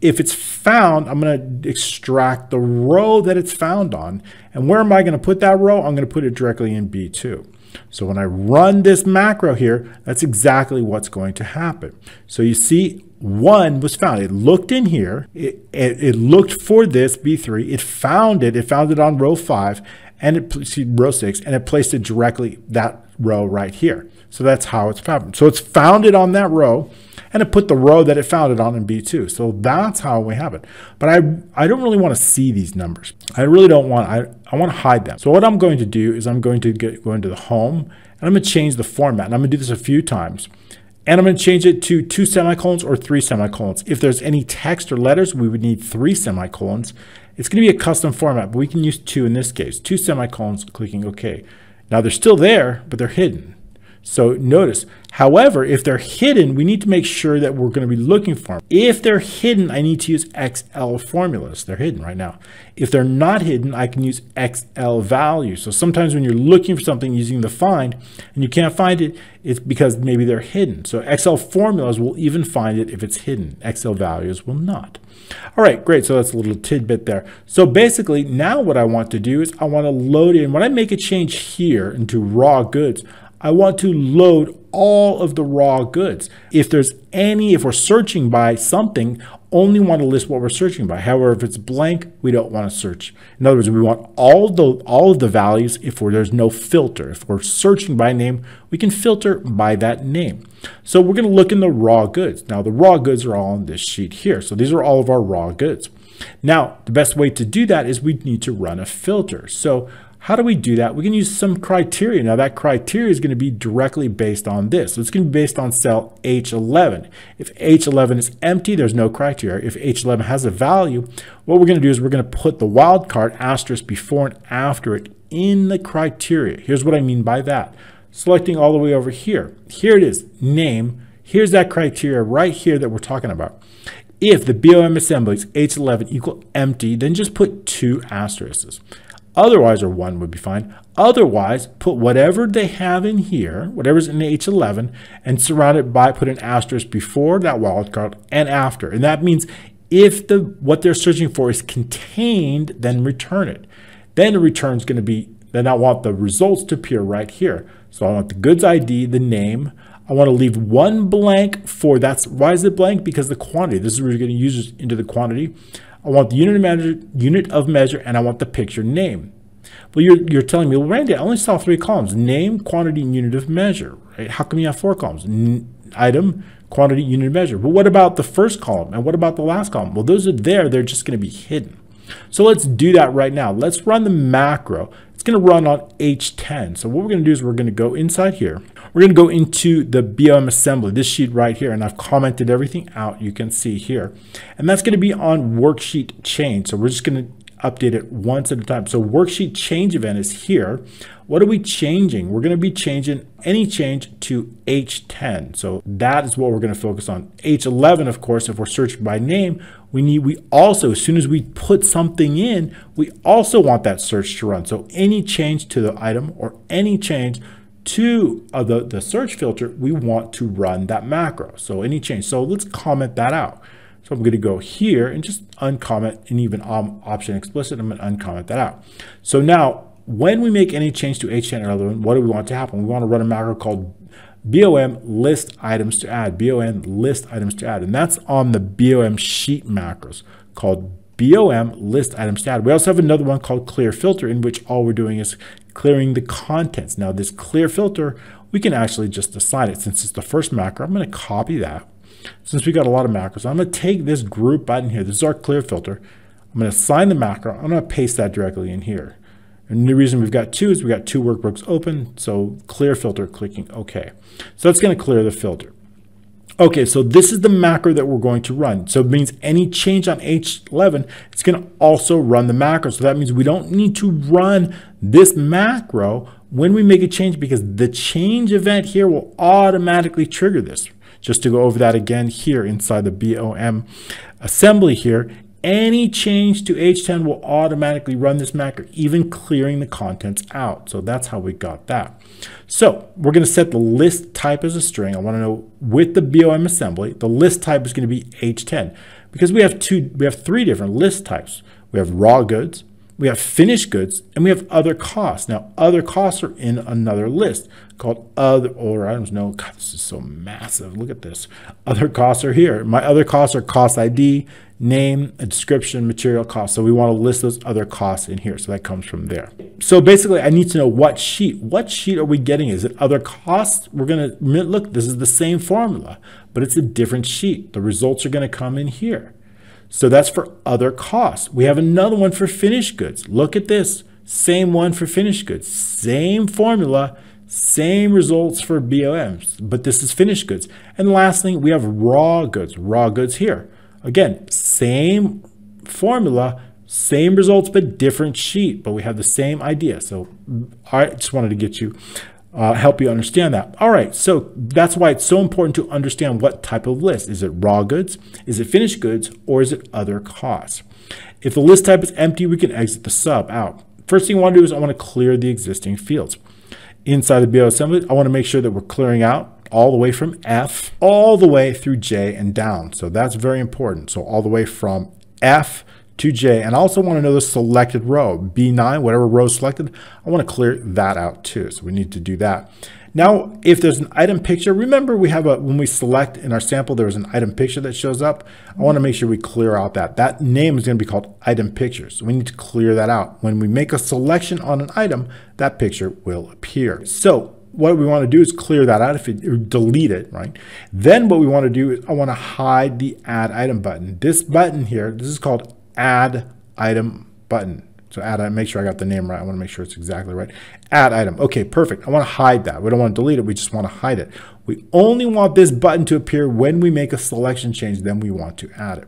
If it's found, I'm going to extract the row that it's found on. And where am I going to put that row? I'm going to put it directly in B2. So when I run this macro here, that's exactly what's going to happen. So you see one was found. It looked in here. It, it, it, looked for this B3. It found it. It found it on row 5 and it see, row 6 and it placed it directly that row right here. So that's how it's found. So it's found it on that row and it put the row that it found it on in B2. So that's how we have it. But I, I don't really want to see these numbers. I really don't want, I, I want to hide them. So what I'm going to do is I'm going to get, go into the home and I'm going to change the format. And I'm going to do this a few times. And I'm going to change it to two semicolons or three semicolons. If there's any text or letters, we would need three semicolons. It's going to be a custom format, but we can use two in this case. Two semicolons, clicking OK. Now they're still there, but they're hidden. So notice, however, if they're hidden, we need to make sure that we're going to be looking for them. If they're hidden, I need to use XL formulas. They're hidden right now. If they're not hidden, I can use XL values. So sometimes when you're looking for something using the find and you can't find it, it's because maybe they're hidden. So XL formulas will even find it if it's hidden. XL values will not. All right, great. So that's a little tidbit there. So basically, now what I want to do is I want to load in. When I make a change here into raw goods, I want to load all of the raw goods. If there's any, if we're searching by something, only want to list what we're searching by. However, if it's blank, we don't want to search. In other words, we want all the all of the values if there's no filter. If we're searching by name, we can filter by that name. So we're going to look in the raw goods. Now the raw goods are all on this sheet here. So these are all of our raw goods. Now, the best way to do that is we need to run a filter. So how do we do that? We can use some criteria. Now that criteria is going to be directly based on this. So it's going to be based on cell H11. If H11 is empty, there's no criteria. If H11 has a value, what we're going to do is we're going to put the wildcard asterisk before and after it in the criteria. Here's what I mean by that. Selecting all the way over here. Here it is, name. Here's that criteria right here that we're talking about. If the BOM assemblies H11 equal empty, then just put two asterisks. Otherwise, or one would be fine. Otherwise, put whatever they have in here, whatever's in the H11, and surround it by, put an asterisk before that wildcard and after. And that means if the what they're searching for is contained, then return it. Then the return is going to be, then I want the results to appear right here. So I want the goods ID, the name. I want to leave one blank for that's why is it blank? Because the quantity. This is where you're going to use it into the quantity. I want the unit of measure, unit of measure, and I want the picture name. Well, you're, you're telling me, well, Randy, I only saw three columns, name, quantity, and unit of measure. Right? How come you have four columns? N item, quantity, unit of measure. But what about the first column? And what about the last column? Well, those are there. They're just going to be hidden. So let's do that right now. Let's run the macro. It's going to run on H10. So what we're going to do is we're going to go inside here. We're going to go into the BOM assembly, this sheet right here, and I've commented everything out you can see here. And that's going to be on worksheet change. So we're just going to update it once at a time. So worksheet change event is here. What are we changing? We're going to be changing any change to H10. So that is what we're going to focus on. H11, of course, if we're searching by name, we need, we also, as soon as we put something in, we also want that search to run. So any change to the item or any change to uh, the, the search filter, we want to run that macro. So any change. So let's comment that out. So I'm going to go here and just uncomment and even um, option explicit. I'm going to uncomment that out. So now when we make any change to H10 or other one, what do we want to happen? We want to run a macro called BOM list items to add, BOM list items to add. And that's on the BOM sheet macros called BOM list items to add. We also have another one called clear filter in which all we're doing is clearing the contents. Now this clear filter, we can actually just assign it. Since it's the first macro, I'm going to copy that. Since we got a lot of macros, I'm going to take this group button here. This is our clear filter. I'm going to assign the macro. I'm going to paste that directly in here. And the reason we've got two is we've got two workbooks open. So clear filter, clicking OK. So that's going to clear the filter. Okay, so this is the macro that we're going to run. So it means any change on H11, it's going to also run the macro. So that means we don't need to run this macro when we make a change because the change event here will automatically trigger this. Just to go over that again here inside the BOM assembly here, any change to H10 will automatically run this macro, even clearing the contents out. So that's how we got that. So we're going to set the list type as a string. I want to know with the BOM assembly, the list type is going to be H10 because we have two, we have three different list types. We have raw goods, we have finished goods, and we have other costs. Now, other costs are in another list called other order items. No, God, this is so massive. Look at this. Other costs are here. My other costs are cost ID, name, a description, material cost. So we want to list those other costs in here. So that comes from there. So basically, I need to know what sheet. What sheet are we getting? Is it other costs? We're going to look, this is the same formula, but it's a different sheet. The results are going to come in here. So that's for other costs. We have another one for finished goods. Look at this. Same one for finished goods. Same formula, same results for BOMs, but this is finished goods. And lastly, we have raw goods. Raw goods here. Again, same formula, same results, but different sheet, but we have the same idea. So I just wanted to get you, uh, help you understand that. All right, so that's why it's so important to understand what type of list. Is it raw goods? Is it finished goods? Or is it other costs? If the list type is empty, we can exit the sub out. First thing I want to do is I want to clear the existing fields. Inside the BO assembly, I want to make sure that we're clearing out all the way from F all the way through J and down. So that's very important. So all the way from F to J. And I also want to know the selected row, B9, whatever row selected, I want to clear that out too. So we need to do that. Now, if there's an item picture, remember we have a, when we select in our sample, there was an item picture that shows up. I want to make sure we clear out that. That name is going to be called item pictures. So we need to clear that out. When we make a selection on an item, that picture will appear. So what we want to do is clear that out if it, delete it, right? Then what we want to do is I want to hide the add item button. This button here, this is called add item button. So add item, make sure I got the name right. I want to make sure it's exactly right. Add item. Okay, perfect. I want to hide that. We don't want to delete it. We just want to hide it. We only want this button to appear when we make a selection change. Then we want to add it.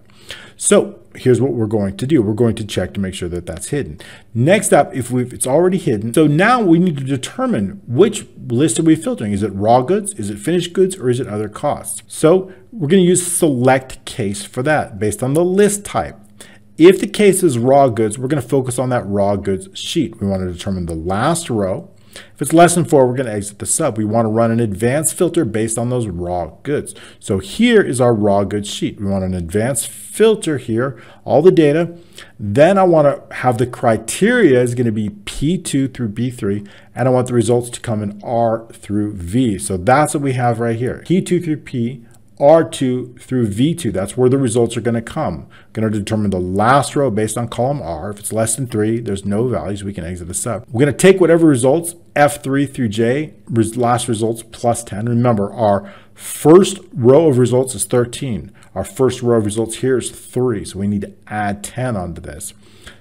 So here's what we're going to do. We're going to check to make sure that that's hidden. Next up, if we've, it's already hidden, so now we need to determine which list are we filtering. Is it raw goods, is it finished goods, or is it other costs? So we're going to use select case for that based on the list type. If the case is raw goods, we're going to focus on that raw goods sheet. We want to determine the last row if it's less than four, we're going to exit the sub. We want to run an advanced filter based on those raw goods. So here is our raw goods sheet. We want an advanced filter here, all the data. Then I want to have the criteria is going to be P2 through B3, and I want the results to come in R through V. So that's what we have right here. P2 through P, R2 through V2. That's where the results are going to come. Going to determine the last row based on column R. If it's less than 3, there's no values. We can exit the sub. We're going to take whatever results, F3 through J, last results plus 10. Remember, our first row of results is 13. Our first row of results here is 3. So we need to add 10 onto this.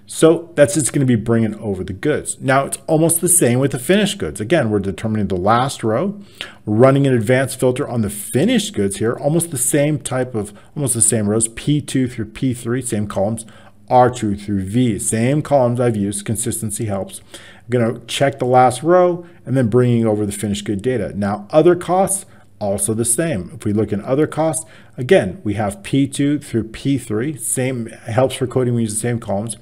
So that's just going to be bringing over the goods. Now it's almost the same with the finished goods. Again, we're determining the last row, running an advanced filter on the finished goods here, almost the same type of, almost the same rows, P2 through P3, same columns, R2 through V, same columns I've used, consistency helps. I'm going to check the last row and then bringing over the finished good data. Now other costs, also the same. If we look in other costs, again, we have P2 through P3, same helps for coding, we use the same columns.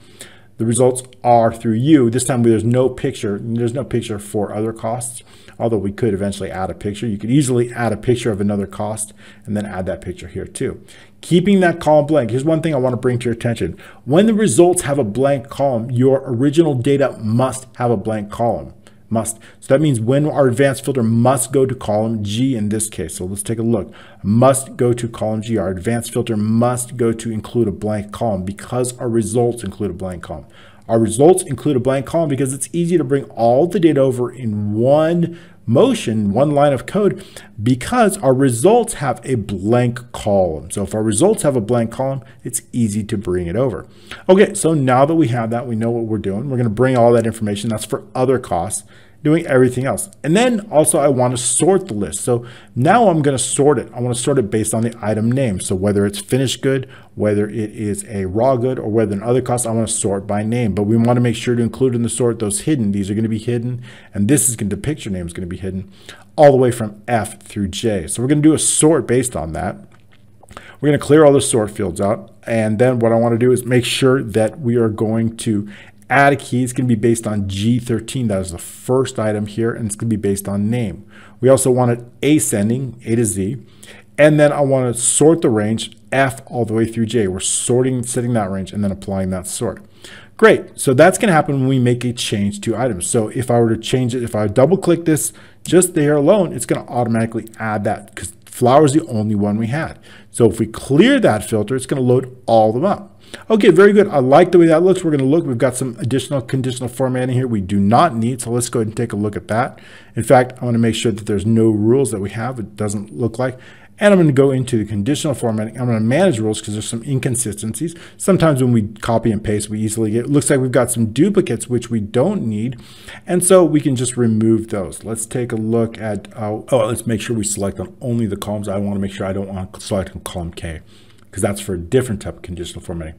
The results are through you. This time there's no picture. There's no picture for other costs, although we could eventually add a picture. You could easily add a picture of another cost and then add that picture here too. Keeping that column blank. Here's one thing I want to bring to your attention. When the results have a blank column, your original data must have a blank column must. So that means when our advanced filter must go to column G in this case. So let's take a look. Must go to column G. Our advanced filter must go to include a blank column because our results include a blank column. Our results include a blank column because it's easy to bring all the data over in one motion, one line of code, because our results have a blank column. So if our results have a blank column, it's easy to bring it over. Okay, so now that we have that, we know what we're doing. We're going to bring all that information. That's for other costs doing everything else. And then also I want to sort the list. So now I'm going to sort it. I want to sort it based on the item name. So whether it's finished good, whether it is a raw good, or whether an other cost, I want to sort by name. But we want to make sure to include in the sort those hidden. These are going to be hidden. And this is going to, the picture name is going to be hidden all the way from F through J. So we're going to do a sort based on that. We're going to clear all the sort fields out. And then what I want to do is make sure that we are going to add a key. It's going to be based on G13. That is the first item here, and it's going to be based on name. We also want it ascending, A to Z. And then I want to sort the range F all the way through J. We're sorting, setting that range, and then applying that sort. Great. So that's going to happen when we make a change to items. So if I were to change it, if I double click this just there alone, it's going to automatically add that because flour is the only one we had. So if we clear that filter, it's going to load all of them up. Okay, very good. I like the way that looks. We're going to look. We've got some additional conditional formatting here we do not need. So let's go ahead and take a look at that. In fact, I want to make sure that there's no rules that we have. It doesn't look like. And I'm going to go into the conditional formatting. I'm going to manage rules because there's some inconsistencies. Sometimes when we copy and paste, we easily get, it looks like we've got some duplicates, which we don't need. And so we can just remove those. Let's take a look at, uh, oh, let's make sure we select on only the columns. I want to make sure I don't want to select on column K because that's for a different type of conditional formatting.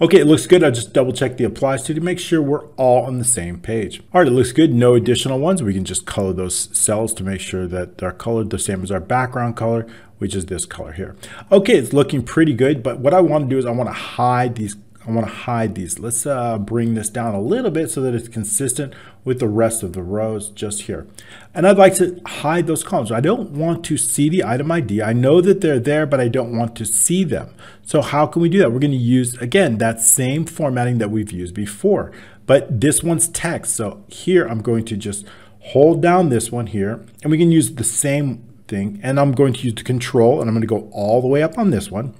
Okay, it looks good. I'll just double check the applies to to make sure we're all on the same page. All right, it looks good. No additional ones. We can just color those cells to make sure that they're colored the same as our background color, which is this color here. Okay, it's looking pretty good, but what I want to do is I want to hide these I want to hide these. Let's uh, bring this down a little bit so that it's consistent with the rest of the rows just here. And I'd like to hide those columns. I don't want to see the item ID. I know that they're there, but I don't want to see them. So how can we do that? We're going to use, again, that same formatting that we've used before. But this one's text. So here I'm going to just hold down this one here. And we can use the same thing. And I'm going to use the control. And I'm going to go all the way up on this one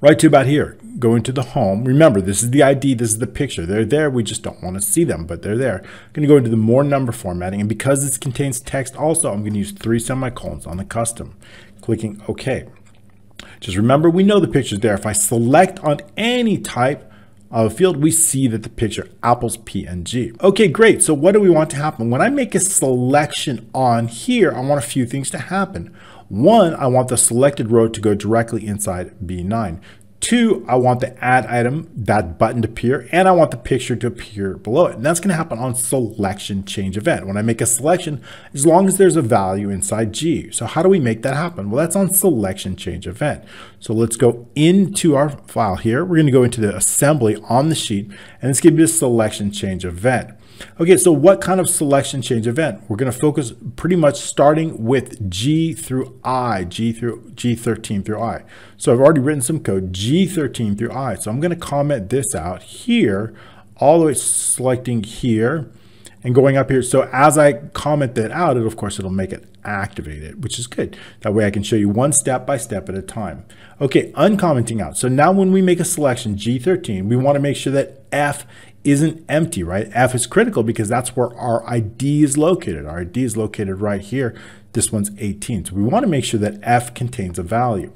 right to about here. Go into the home. Remember, this is the ID, this is the picture. They're there, we just don't want to see them, but they're there. I'm going to go into the more number formatting, and because this contains text also, I'm going to use three semicolons on the custom. Clicking OK. Just remember, we know the picture's there. If I select on any type of field, we see that the picture apples PNG. Okay, great. So what do we want to happen? When I make a selection on here, I want a few things to happen. One, I want the selected row to go directly inside B9. Two, I want the add item, that button to appear, and I want the picture to appear below it. And that's going to happen on selection change event. When I make a selection, as long as there's a value inside G. So how do we make that happen? Well, that's on selection change event. So let's go into our file here. We're going to go into the assembly on the sheet, and it's to be a selection change event. Okay, so what kind of selection change event? We're going to focus pretty much starting with G through I, G through G13 through I. So I've already written some code G13 through I. So I'm going to comment this out here, all the way selecting here and going up here. So as I comment that out, it, of course, it'll make it activated, which is good. That way I can show you one step by step at a time. Okay, uncommenting out. So now when we make a selection, G13, we want to make sure that F isn't empty, right? F is critical because that's where our ID is located. Our ID is located right here. This one's 18. So we want to make sure that F contains a value.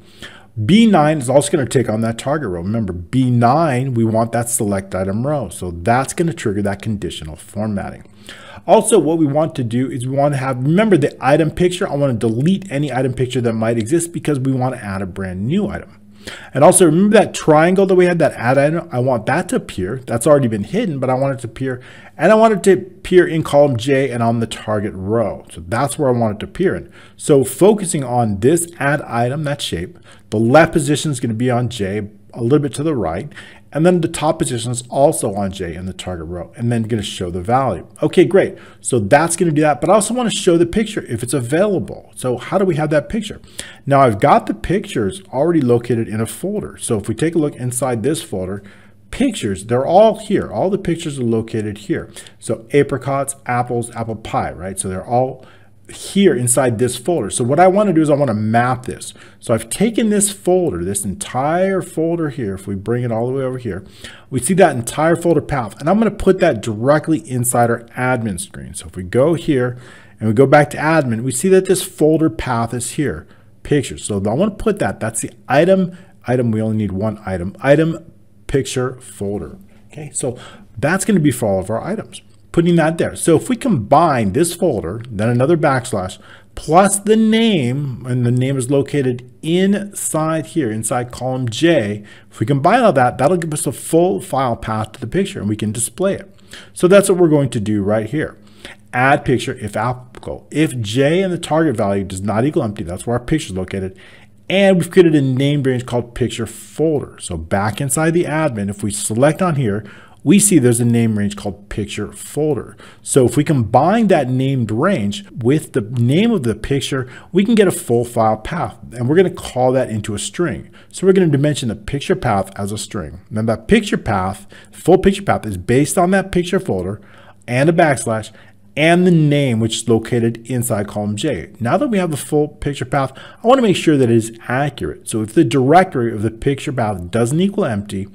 B9 is also going to take on that target row. Remember, B9, we want that select item row. So that's going to trigger that conditional formatting. Also, what we want to do is we want to have, remember the item picture, I want to delete any item picture that might exist because we want to add a brand new item. And also remember that triangle that we had, that add item, I want that to appear. That's already been hidden, but I want it to appear. And I want it to appear in column J and on the target row. So that's where I want it to appear in. So focusing on this add item, that shape, the left position is going to be on J, a little bit to the right. And then the top position is also on J in the target row, and then going to show the value. Okay, great. So that's going to do that, but I also want to show the picture if it's available. So how do we have that picture? Now I've got the pictures already located in a folder. So if we take a look inside this folder, pictures, they're all here. All the pictures are located here. So apricots, apples, apple pie, right? So they're all here inside this folder. So what I want to do is I want to map this. So I've taken this folder, this entire folder here, if we bring it all the way over here, we see that entire folder path, and I'm going to put that directly inside our admin screen. So if we go here and we go back to admin, we see that this folder path is here, pictures. So I want to put that, that's the item, item, we only need one item, item picture folder. Okay, so that's going to be for all of our items putting that there. So if we combine this folder, then another backslash, plus the name, and the name is located inside here, inside column J, if we combine all that, that'll give us a full file path to the picture and we can display it. So that's what we're going to do right here. Add picture if applicable. If J and the target value does not equal empty, that's where our picture is located. And we've created a named range called picture folder. So back inside the admin, if we select on here, we see there's a name range called picture folder. So if we combine that named range with the name of the picture, we can get a full file path and we're going to call that into a string. So we're going to dimension the picture path as a string. Now that picture path, full picture path is based on that picture folder and a backslash and the name which is located inside column J. Now that we have the full picture path, I want to make sure that it is accurate. So if the directory of the picture path doesn't equal empty,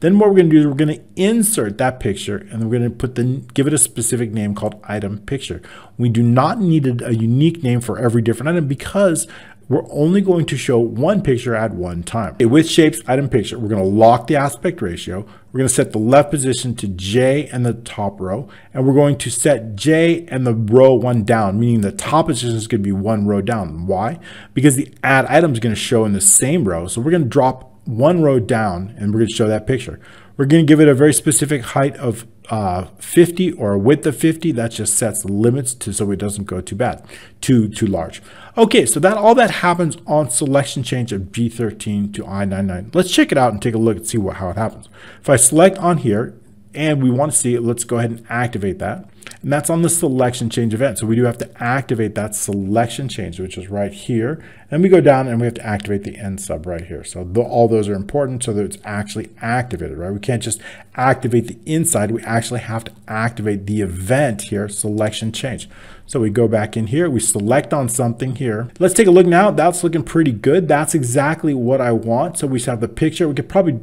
then what we're going to do is we're going to insert that picture and we're going to put the give it a specific name called item picture. We do not need a, unique name for every different item because we're only going to show one picture at one time. With shapes item picture, we're going to lock the aspect ratio. We're going to set the left position to J and the top row, and we're going to set J and the row one down, meaning the top position is going to be one row down. Why? Because the add item is going to show in the same row. So we're going to drop one row down and we're going to show that picture. We're going to give it a very specific height of uh, 50 or a width of 50. That just sets the limits to so it doesn't go too bad, too too large. Okay, so that all that happens on selection change of G13 to I99. Let's check it out and take a look and see what, how it happens. If I select on here and we want to see it, let's go ahead and activate that. And that's on the selection change event. So we do have to activate that selection change, which is right here. And we go down and we have to activate the end sub right here. So the, all those are important so that it's actually activated, right? We can't just activate the inside. We actually have to activate the event here, selection change. So we go back in here, we select on something here. Let's take a look now. That's looking pretty good. That's exactly what I want. So we have the picture. We could probably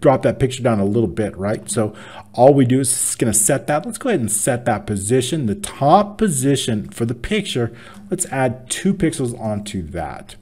drop that picture down a little bit, right? So all we do is going to set that. Let's go ahead and set that position. The top position for the picture, let's add two pixels onto that.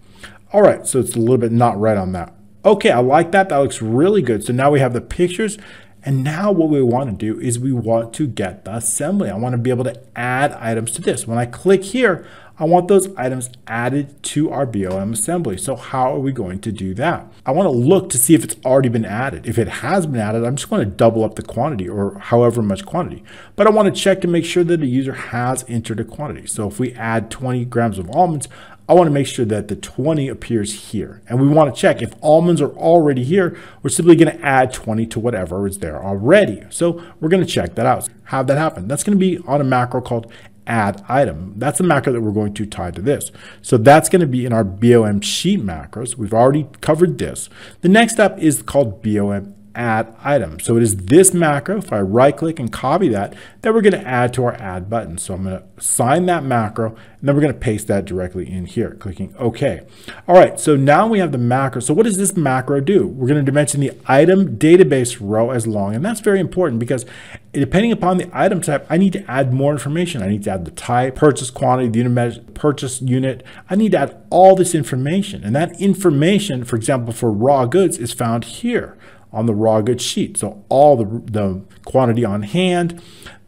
All right, so it's a little bit not right on that. Okay, I like that. That looks really good. So now we have the pictures. And now what we want to do is we want to get the assembly. I want to be able to add items to this. When I click here, I want those items added to our BOM assembly. So how are we going to do that? I want to look to see if it's already been added. If it has been added, I'm just going to double up the quantity or however much quantity. But I want to check to make sure that the user has entered a quantity. So if we add 20 grams of almonds, I want to make sure that the 20 appears here. And we want to check if almonds are already here, we're simply going to add 20 to whatever is there already. So we're going to check that out. have that happen? That's going to be on a macro called add item. That's the macro that we're going to tie to this. So that's going to be in our BOM sheet macros. We've already covered this. The next step is called BOM add item. So it is this macro, if I right click and copy that, that we're gonna add to our add button. So I'm gonna assign that macro, and then we're gonna paste that directly in here, clicking OK. All right, so now we have the macro. So what does this macro do? We're gonna dimension the item database row as long, and that's very important because depending upon the item type, I need to add more information. I need to add the type, purchase quantity, the unit purchase unit. I need to add all this information. And that information, for example, for raw goods is found here on the raw goods sheet. So all the, the quantity on hand,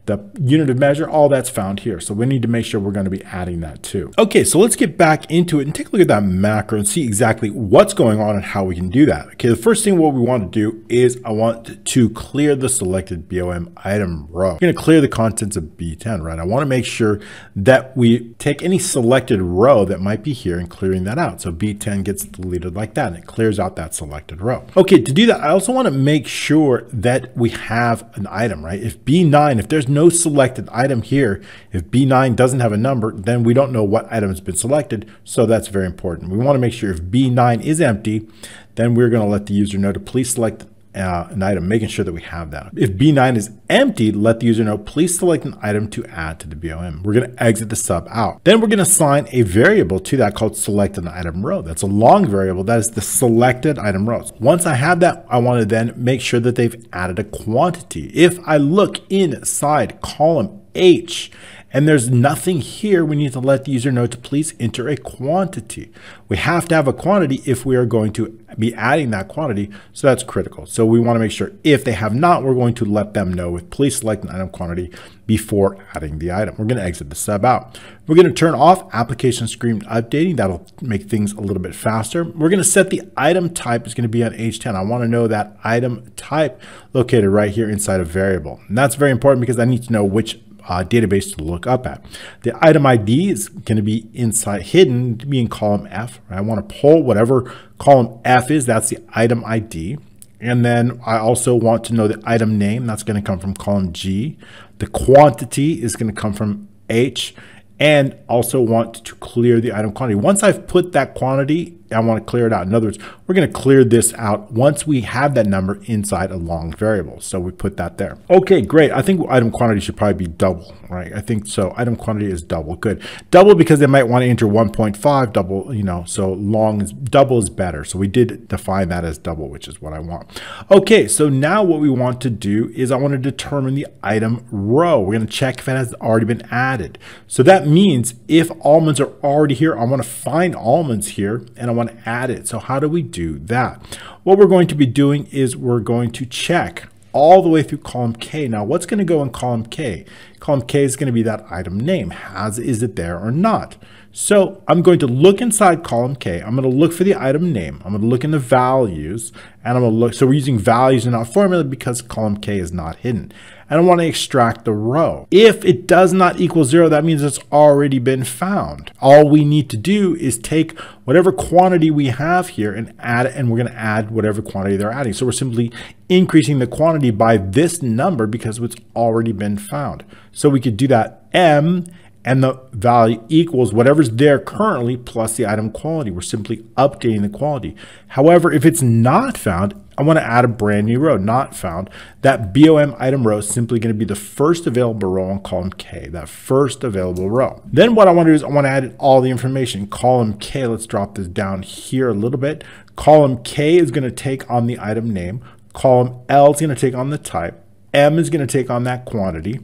the unit of measure, all that's found here. So we need to make sure we're going to be adding that too. Okay, so let's get back into it and take a look at that macro and see exactly what's going on and how we can do that. Okay, the first thing what we want to do is I want to clear the selected BOM item row. I'm going to clear the contents of B10, right? I want to make sure that we take any selected row that might be here and clearing that out. So B10 gets deleted like that and it clears out that selected row. Okay, to do that, I also want to make sure that we have an item, right? If B9, if there's no no selected item here. If B9 doesn't have a number, then we don't know what item has been selected. So that's very important. We want to make sure if B9 is empty, then we're going to let the user know to please select uh, an item, making sure that we have that. If B9 is empty, let the user know, please select an item to add to the BOM. We're going to exit the sub out. Then we're going to assign a variable to that called select an item row. That's a long variable. That is the selected item rows. Once I have that, I want to then make sure that they've added a quantity. If I look inside column H and there's nothing here. We need to let the user know to please enter a quantity. We have to have a quantity if we are going to be adding that quantity. So that's critical. So we want to make sure if they have not, we're going to let them know with please select an item quantity before adding the item. We're going to exit the sub out. We're going to turn off application screen updating. That'll make things a little bit faster. We're going to set the item type is going to be on H10. I want to know that item type located right here inside a variable. And that's very important because I need to know which uh, database to look up at. The item ID is going to be inside hidden to be in column F. I want to pull whatever column F is, that's the item ID. And then I also want to know the item name, that's going to come from column G. The quantity is going to come from H and also want to clear the item quantity. Once I've put that quantity, I want to clear it out. In other words, we're going to clear this out once we have that number inside a long variable. So we put that there. Okay, great. I think item quantity should probably be double, right? I think so. Item quantity is double. Good. Double because they might want to enter 1.5 double, you know, so long is double is better. So we did define that as double, which is what I want. Okay, so now what we want to do is I want to determine the item row. We're going to check if it has already been added. So that means if almonds are already here, I want to find almonds here and I want to add it. So how do we do that? What we're going to be doing is we're going to check all the way through column K. Now, what's going to go in column K? Column K is going to be that item name. Has is it there or not? So I'm going to look inside column K. I'm going to look for the item name. I'm going to look in the values and I'm going to look. So we're using values and not formula because column K is not hidden and I want to extract the row. If it does not equal zero, that means it's already been found. All we need to do is take whatever quantity we have here and add it, and we're going to add whatever quantity they're adding. So we're simply increasing the quantity by this number because it's already been found. So we could do that M and the value equals whatever's there currently plus the item quality. We're simply updating the quality. However, if it's not found, I want to add a brand new row, not found. That BOM item row is simply going to be the first available row on column K, that first available row. Then what I want to do is I want to add all the information. Column K, let's drop this down here a little bit. Column K is going to take on the item name. Column L is going to take on the type. M is going to take on that quantity.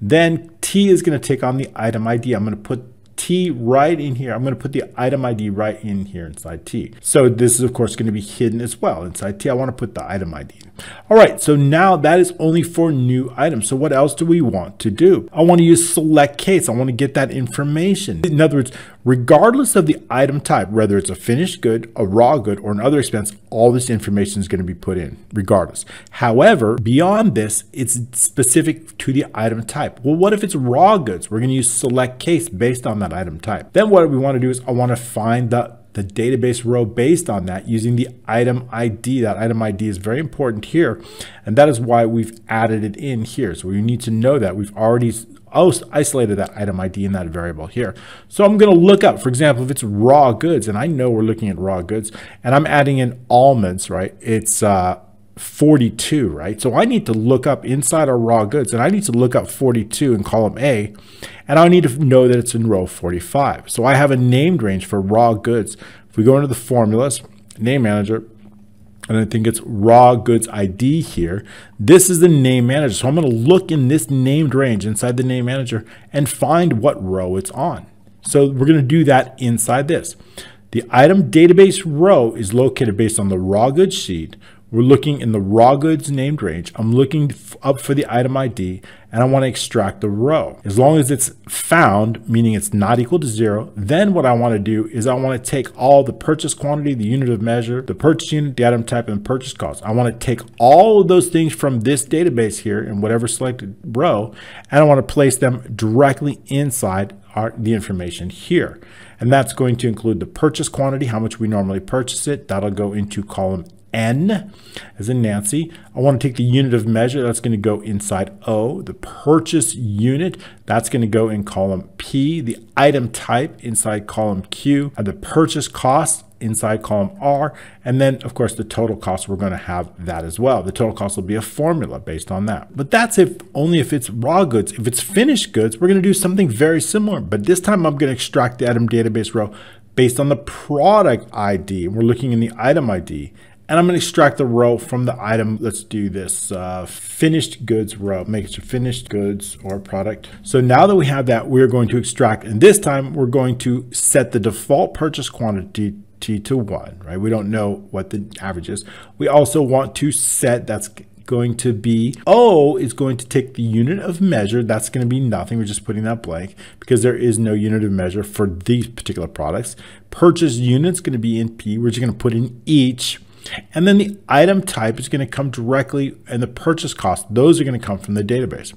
Then T is going to take on the item ID. I'm going to put T right in here. I'm going to put the item ID right in here inside T. So this is of course going to be hidden as well inside T. I want to put the item ID. All right, so now that is only for new items. So what else do we want to do? I want to use select case. I want to get that information. In other words, regardless of the item type, whether it's a finished good, a raw good, or another expense, all this information is going to be put in regardless. However, beyond this, it's specific to the item type. Well, what if it's raw goods? We're going to use select case based on that item type. Then what we want to do is I want to find the the database row based on that using the item ID. That item ID is very important here, and that is why we've added it in here. So we need to know that we've already isolated that item ID in that variable here. So I'm going to look up, for example, if it's raw goods, and I know we're looking at raw goods, and I'm adding in almonds, right? It's uh, 42, right? So I need to look up inside our raw goods and I need to look up 42 in column A and I need to know that it's in row 45. So I have a named range for raw goods. If we go into the formulas, name manager, and I think it's raw goods ID here. This is the name manager. So I'm going to look in this named range inside the name manager and find what row it's on. So we're going to do that inside this. The item database row is located based on the raw goods sheet we're looking in the raw goods named range. I'm looking up for the item ID and I want to extract the row. As long as it's found, meaning it's not equal to zero, then what I want to do is I want to take all the purchase quantity, the unit of measure, the purchase unit, the item type, and purchase cost. I want to take all of those things from this database here in whatever selected row, and I want to place them directly inside our, the information here. And that's going to include the purchase quantity, how much we normally purchase it. That'll go into column N as in Nancy. I want to take the unit of measure. That's going to go inside O. The purchase unit, that's going to go in column P. The item type inside column Q. And the purchase cost inside column R. And then, of course, the total cost, we're going to have that as well. The total cost will be a formula based on that. But that's if only if it's raw goods. If it's finished goods, we're going to do something very similar. But this time I'm going to extract the item database row based on the product ID. We're looking in the item ID and I'm going to extract the row from the item. Let's do this uh, finished goods row, make it a finished goods or product. So now that we have that, we're going to extract, and this time we're going to set the default purchase quantity to one, right? We don't know what the average is. We also want to set that's going to be O is going to take the unit of measure. That's going to be nothing. We're just putting that blank because there is no unit of measure for these particular products. Purchase unit's going to be in P. We're just going to put in each and then the item type is going to come directly and the purchase cost, those are going to come from the database.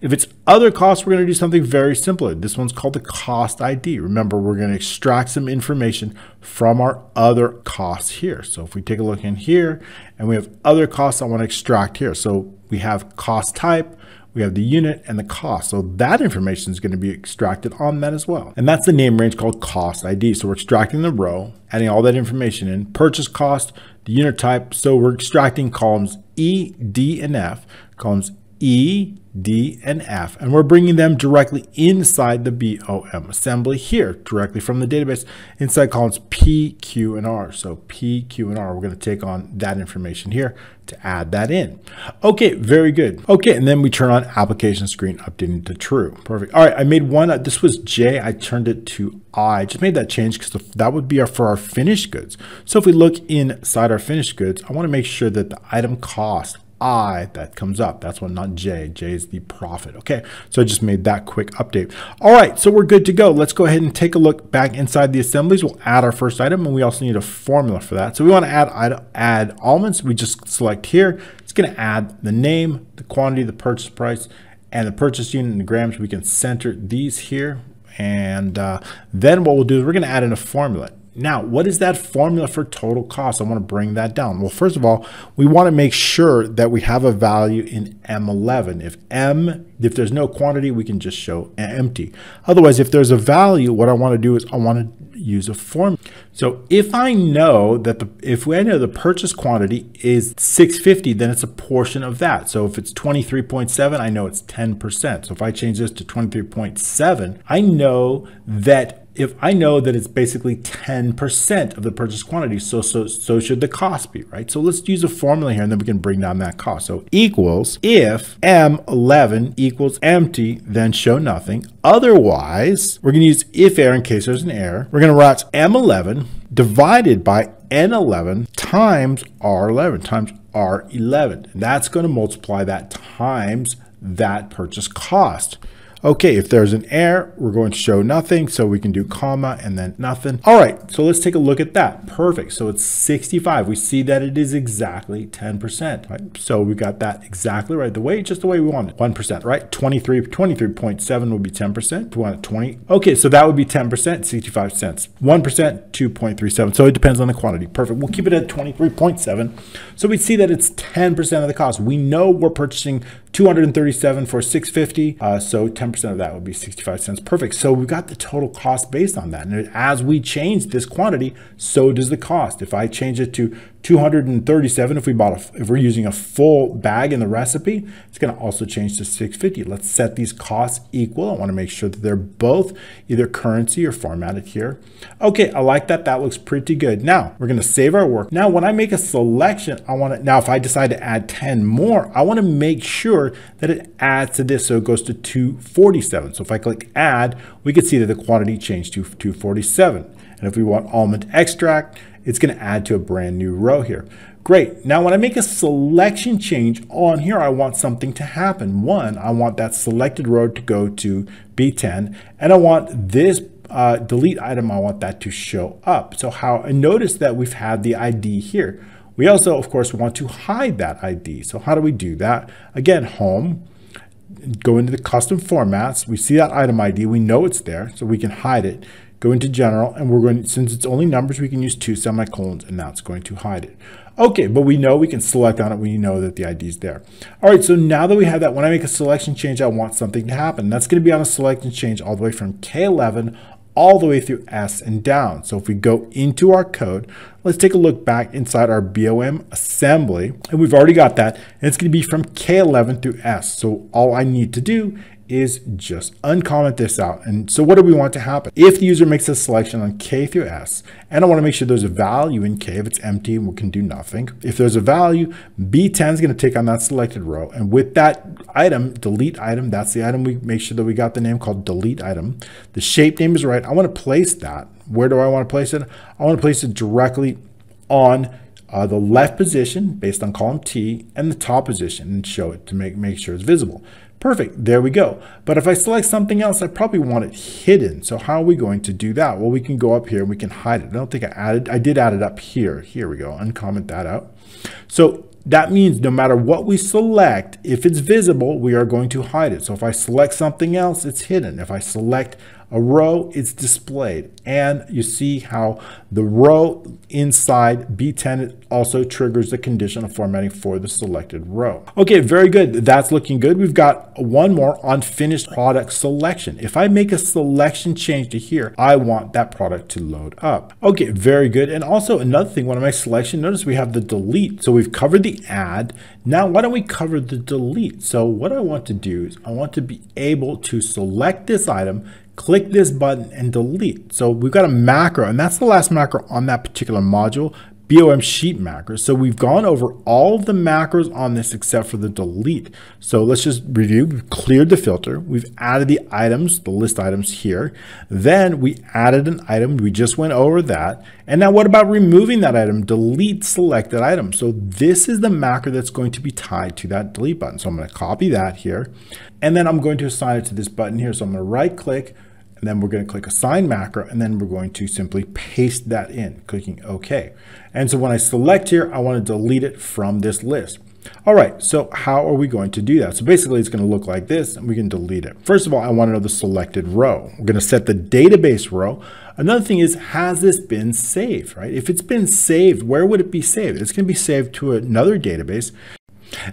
If it's other costs, we're going to do something very simpler. This one's called the cost ID. Remember, we're going to extract some information from our other costs here. So if we take a look in here and we have other costs I want to extract here. So we have cost type, we have the unit and the cost. So that information is going to be extracted on that as well. And that's the name range called cost ID. So we're extracting the row, adding all that information in, purchase cost, the unit type. So we're extracting columns E, D, and F, columns E, D, and F, and we're bringing them directly inside the BOM assembly here, directly from the database, inside columns P, Q, and R. So P, Q, and R, we're going to take on that information here to add that in. Okay, very good. Okay, and then we turn on application screen updating to true. Perfect. All right, I made one, uh, this was J, I turned it to I. Just made that change because that would be our, for our finished goods. So if we look inside our finished goods, I want to make sure that the item cost I that comes up. That's one, not J. J is the profit. Okay, so I just made that quick update. All right, so we're good to go. Let's go ahead and take a look back inside the assemblies. We'll add our first item, and we also need a formula for that. So we want to add add almonds. We just select here. It's going to add the name, the quantity, the purchase price, and the purchase unit in the grams. We can center these here. And uh, then what we'll do is we're going to add in a formula. Now, what is that formula for total cost? I want to bring that down. Well, first of all, we want to make sure that we have a value in M11. If M, if there's no quantity, we can just show empty. Otherwise, if there's a value, what I want to do is I want to use a formula. So if I know that the, if I know the purchase quantity is 650, then it's a portion of that. So if it's 23.7, I know it's 10%. So if I change this to 23.7, I know that if I know that it's basically 10% of the purchase quantity, so, so, so should the cost be, right? So let's use a formula here and then we can bring down that cost. So equals if M11 equals empty, then show nothing. Otherwise, we're going to use if error in case there's an error. We're going to write M11 divided by N11 times R11 times R11. That's going to multiply that times that purchase cost. Okay, if there's an error, we're going to show nothing. So we can do comma and then nothing. All right, so let's take a look at that. Perfect. So it's 65. We see that it is exactly 10%. Right? So we got that exactly right. The way, just the way we want it. 1%, right? 23, 23.7 would be 10%. We want it 20. Okay, so that would be 10%, 65 cents. 1%, 2.37. So it depends on the quantity. Perfect. We'll keep it at 23.7. So we see that it's 10% of the cost. We know we're purchasing 237 for 650. Uh, so 10% of that would be 65 cents. Perfect. So we've got the total cost based on that. And as we change this quantity, so does the cost. If I change it to 237 if we bought a, if we're using a full bag in the recipe it's going to also change to 650 let's set these costs equal. I want to make sure that they're both either currency or formatted here. Okay i like that. That looks pretty good. Now we're going to save our work. Now when i make a selection i want to now if i decide to add 10 more i want to make sure that it adds to this so it goes to 247 so if i click add we can see that the quantity changed to 247 and if we want almond extract it's going to add to a brand new row here. Great. Now, when I make a selection change on here, I want something to happen. One, I want that selected row to go to B10, and I want this uh, delete item, I want that to show up. So how, and notice that we've had the ID here. We also, of course, want to hide that ID. So how do we do that? Again, home, go into the custom formats. We see that item ID. We know it's there, so we can hide it go into general, and we're going, to, since it's only numbers, we can use two semicolons, and that's going to hide it. Okay, but we know we can select on it when you know that the ID is there. All right, so now that we have that, when I make a selection change, I want something to happen. That's going to be on a selection change all the way from K11 all the way through S and down. So if we go into our code, let's take a look back inside our BOM assembly, and we've already got that, and it's going to be from K11 through S. So all I need to do is just uncomment this out. And so what do we want to happen? If the user makes a selection on K through S, and I want to make sure there's a value in K, if it's empty, we can do nothing. If there's a value, B10 is going to take on that selected row. And with that item, delete item, that's the item we make sure that we got the name called delete item. The shape name is right. I want to place that. Where do I want to place it? I want to place it directly on uh, the left position based on column T and the top position and show it to make, make sure it's visible. Perfect, there we go. But if I select something else, I probably want it hidden. So how are we going to do that? Well, we can go up here and we can hide it. I don't think I added, I did add it up here. Here we go, uncomment that out. So that means no matter what we select, if it's visible, we are going to hide it. So if I select something else, it's hidden. If I select a row, is displayed. And you see how the row inside B10 also triggers the condition of formatting for the selected row. Okay, very good. That's looking good. We've got one more on finished product selection. If I make a selection change to here, I want that product to load up. Okay, very good. And also another thing, when I make selection, notice we have the delete. So we've covered the add. Now, why don't we cover the delete? So what I want to do is I want to be able to select this item, click this button and delete. So we've got a macro and that's the last macro on that particular module, BOM sheet macros. So we've gone over all the macros on this except for the delete. So let's just review. We've cleared the filter. We've added the items, the list items here. Then we added an item. We just went over that. And now what about removing that item? Delete selected item. So this is the macro that's going to be tied to that delete button. So I'm going to copy that here. And then I'm going to assign it to this button here. So I'm going to right click, and then we're going to click assign macro, and then we're going to simply paste that in, clicking OK. And so when I select here, I want to delete it from this list. All right, so how are we going to do that? So basically it's going to look like this and we can delete it. First of all, I want to know the selected row. We're going to set the database row. Another thing is, has this been saved, right? If it's been saved, where would it be saved? It's going to be saved to another database.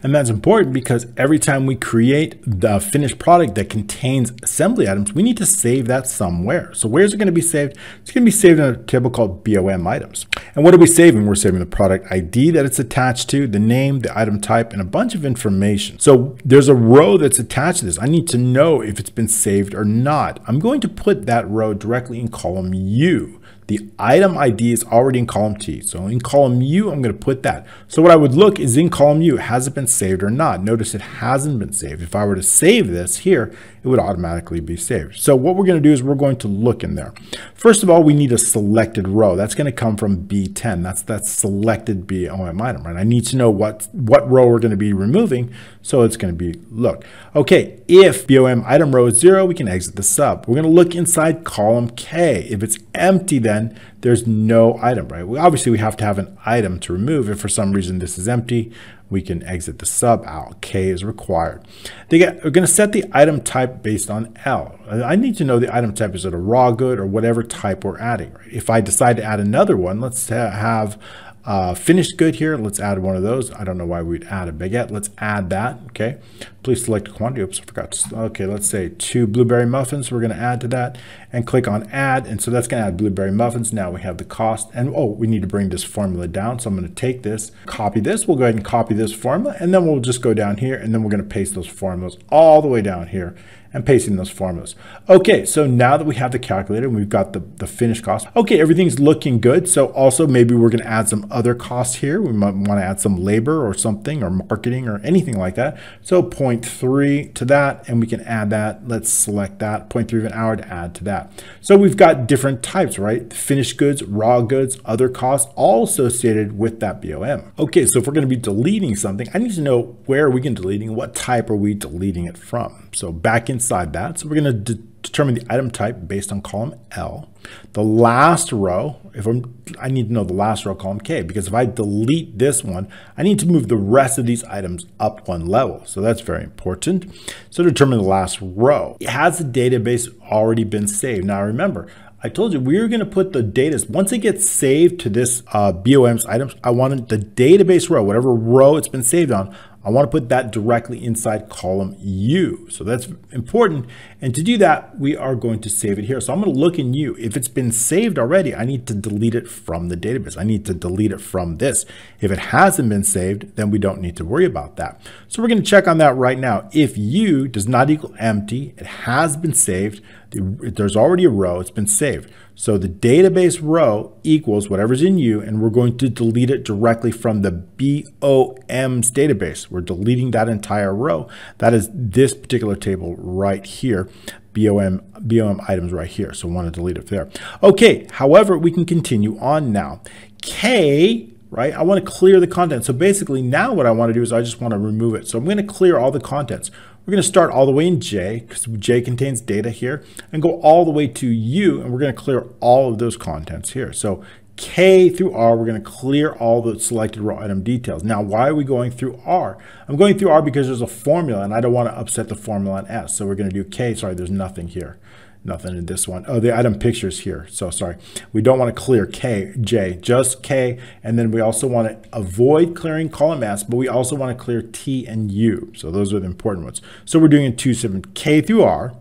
And that's important because every time we create the finished product that contains assembly items, we need to save that somewhere. So where's it going to be saved? It's going to be saved in a table called BOM items. And what are we saving? We're saving the product ID that it's attached to, the name, the item type, and a bunch of information. So there's a row that's attached to this. I need to know if it's been saved or not. I'm going to put that row directly in column U. The item ID is already in column T. So in column U, I'm going to put that. So what I would look is in column U, has it been saved or not? Notice it hasn't been saved. If I were to save this here, it would automatically be saved. So what we're going to do is we're going to look in there. First of all, we need a selected row. That's going to come from B10. That's that selected BOM item, right? I need to know what, what row we're going to be removing. So it's going to be look. Okay, if BOM item row is zero, we can exit the sub. We're going to look inside column K. If it's empty, then there's no item, right? We, obviously, we have to have an item to remove. If for some reason this is empty, we can exit the sub out. K is required. They get, we're going to set the item type based on L. I need to know the item type. Is it a raw good or whatever type we're adding? Right? If I decide to add another one, let's ha have uh, finished good here. Let's add one of those. I don't know why we'd add a baguette. Let's add that. Okay. Please select a quantity. Oops, I forgot. Okay, let's say two blueberry muffins. We're going to add to that and click on add. And so that's going to add blueberry muffins. Now we have the cost. And oh, we need to bring this formula down. So I'm going to take this, copy this. We'll go ahead and copy this formula. And then we'll just go down here and then we're going to paste those formulas all the way down here and pasting those formulas. Okay, so now that we have the calculator and we've got the, the finished cost, okay, everything's looking good. So also maybe we're gonna add some other costs here. We might wanna add some labor or something or marketing or anything like that. So 0.3 to that, and we can add that. Let's select that, 0.3 of an hour to add to that. So we've got different types, right? Finished goods, raw goods, other costs, all associated with that BOM. Okay, so if we're gonna be deleting something, I need to know where are we gonna deleting, what type are we deleting it from? So back inside that, so we're going to de determine the item type based on column L. The last row, if I'm, I need to know the last row column K, because if I delete this one, I need to move the rest of these items up one level. So that's very important. So determine the last row, has the database already been saved? Now remember, I told you we are going to put the data, once it gets saved to this uh, BOM's items, I wanted the database row, whatever row it's been saved on, I want to put that directly inside column U. So that's important. And to do that, we are going to save it here. So I'm going to look in U. If it's been saved already, I need to delete it from the database. I need to delete it from this. If it hasn't been saved, then we don't need to worry about that. So we're going to check on that right now. If U does not equal empty, it has been saved, there's already a row, it's been saved. So the database row equals whatever's in U, and we're going to delete it directly from the BOM's database. We're deleting that entire row. That is this particular table right here. BOM, BOM items right here. So we want to delete it there. Okay, however, we can continue on now. K right? I want to clear the content. So basically now what I want to do is I just want to remove it. So I'm going to clear all the contents. We're going to start all the way in J because J contains data here and go all the way to U and we're going to clear all of those contents here. So K through R, we're going to clear all the selected row item details. Now, why are we going through R? I'm going through R because there's a formula and I don't want to upset the formula on S. So we're going to do K. Sorry, there's nothing here nothing in this one. Oh, the item pictures here. So sorry. We don't want to clear K, J, just K. And then we also want to avoid clearing column S, but we also want to clear T and U. So those are the important ones. So we're doing in 2-7 K through R.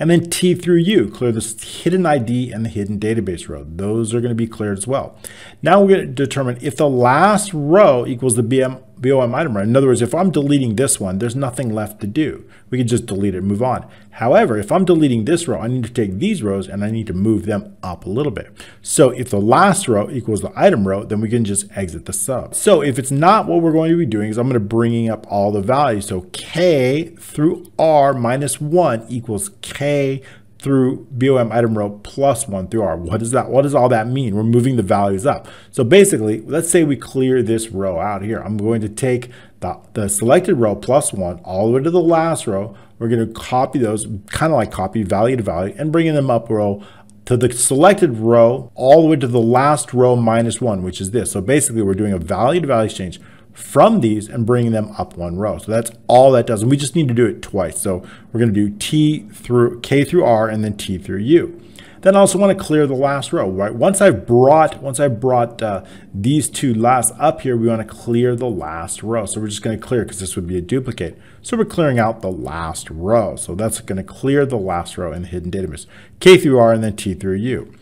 And then T through U, clear the hidden ID and the hidden database row. Those are going to be cleared as well. Now we're going to determine if the last row equals the BM BOM item right. In other words, if I'm deleting this one, there's nothing left to do. We can just delete it and move on. However, if I'm deleting this row, I need to take these rows and I need to move them up a little bit. So if the last row equals the item row, then we can just exit the sub. So if it's not what we're going to be doing is I'm going to bringing up all the values. So K through R minus one equals K through BOM item row plus one through R. What does that, what does all that mean? We're moving the values up. So basically, let's say we clear this row out here. I'm going to take the, the selected row plus one all the way to the last row. We're going to copy those, kind of like copy value to value and bringing them up row to the selected row all the way to the last row minus one, which is this. So basically we're doing a value to value exchange from these and bringing them up one row. So that's all that does. And we just need to do it twice. So we're going to do T through K through R and then T through U. Then I also want to clear the last row, right? Once I've brought, once I brought uh, these two last up here, we want to clear the last row. So we're just going to clear because this would be a duplicate. So we're clearing out the last row. So that's going to clear the last row in the hidden database, K through R and then T through U.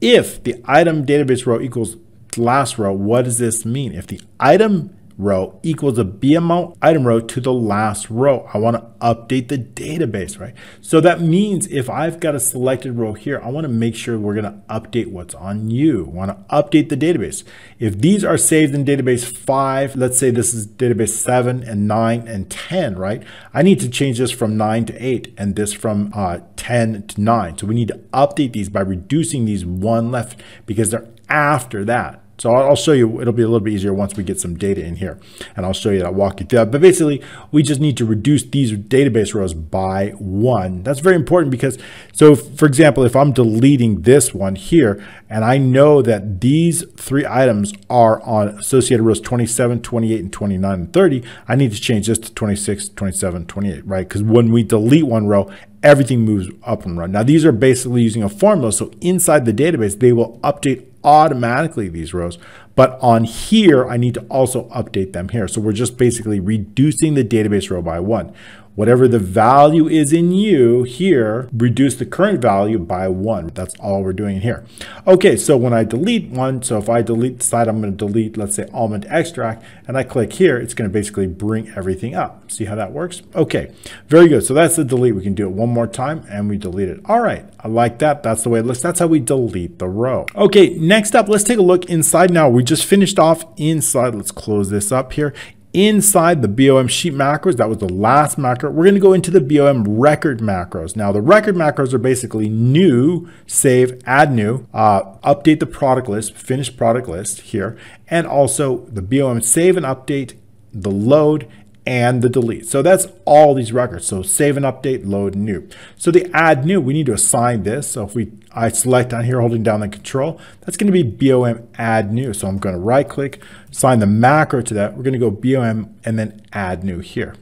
If the item database row equals last row, what does this mean? If the item row equals a BMO item row to the last row. I want to update the database, right? So that means if I've got a selected row here, I want to make sure we're going to update what's on U. Want to update the database. If these are saved in database 5, let's say this is database 7 and 9 and 10, right? I need to change this from 9 to 8 and this from uh, 10 to 9. So we need to update these by reducing these one left because they're after that. So I'll show you, it'll be a little bit easier once we get some data in here. And I'll show you, I'll walk you through that. But basically, we just need to reduce these database rows by one. That's very important because, so for example, if I'm deleting this one here, and I know that these three items are on associated rows 27, 28, and 29 and 30, I need to change this to 26, 27, 28, right? Because when we delete one row, everything moves up and run. Now, these are basically using a formula. So inside the database, they will update automatically these rows. But on here, I need to also update them here. So we're just basically reducing the database row by one. Whatever the value is in U here, reduce the current value by one. That's all we're doing here. Okay, so when I delete one, so if I delete the side, I'm going to delete, let's say, almond extract, and I click here, it's going to basically bring everything up. See how that works? Okay, very good. So that's the delete. We can do it one more time, and we delete it. All right, I like that. That's the way it looks. That's how we delete the row. Okay, next up, let's take a look inside now. We just finished off inside. Let's close this up here inside the BOM sheet macros, that was the last macro, we're going to go into the BOM record macros. Now, the record macros are basically new, save, add new, uh, update the product list, finish product list here, and also the BOM save and update, the load, and the delete. So that's all these records. So save and update, load new. So the add new, we need to assign this. So if we I select on here holding down the control, that's going to be BOM add new. So I'm going to right click, assign the macro to that. We're going to go BOM and then add new here.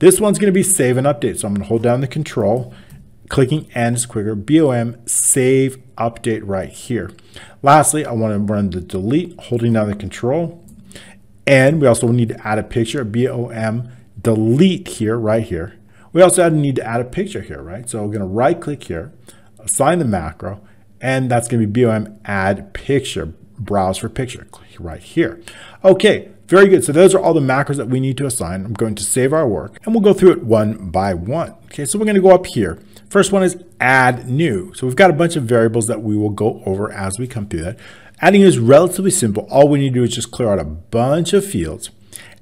This one's going to be save and update. So I'm going to hold down the control, clicking N is quicker, BOM save update right here. Lastly, I want to run the delete, holding down the control, and we also need to add a picture, BOM delete here, right here. We also need to add a picture here, right? So we're going to right click here, assign the macro, and that's going to be BOM add picture, browse for picture, right here. Okay, very good. So those are all the macros that we need to assign. I'm going to save our work and we'll go through it one by one. Okay, so we're going to go up here. First one is add new. So we've got a bunch of variables that we will go over as we come through that. Adding is relatively simple. All we need to do is just clear out a bunch of fields.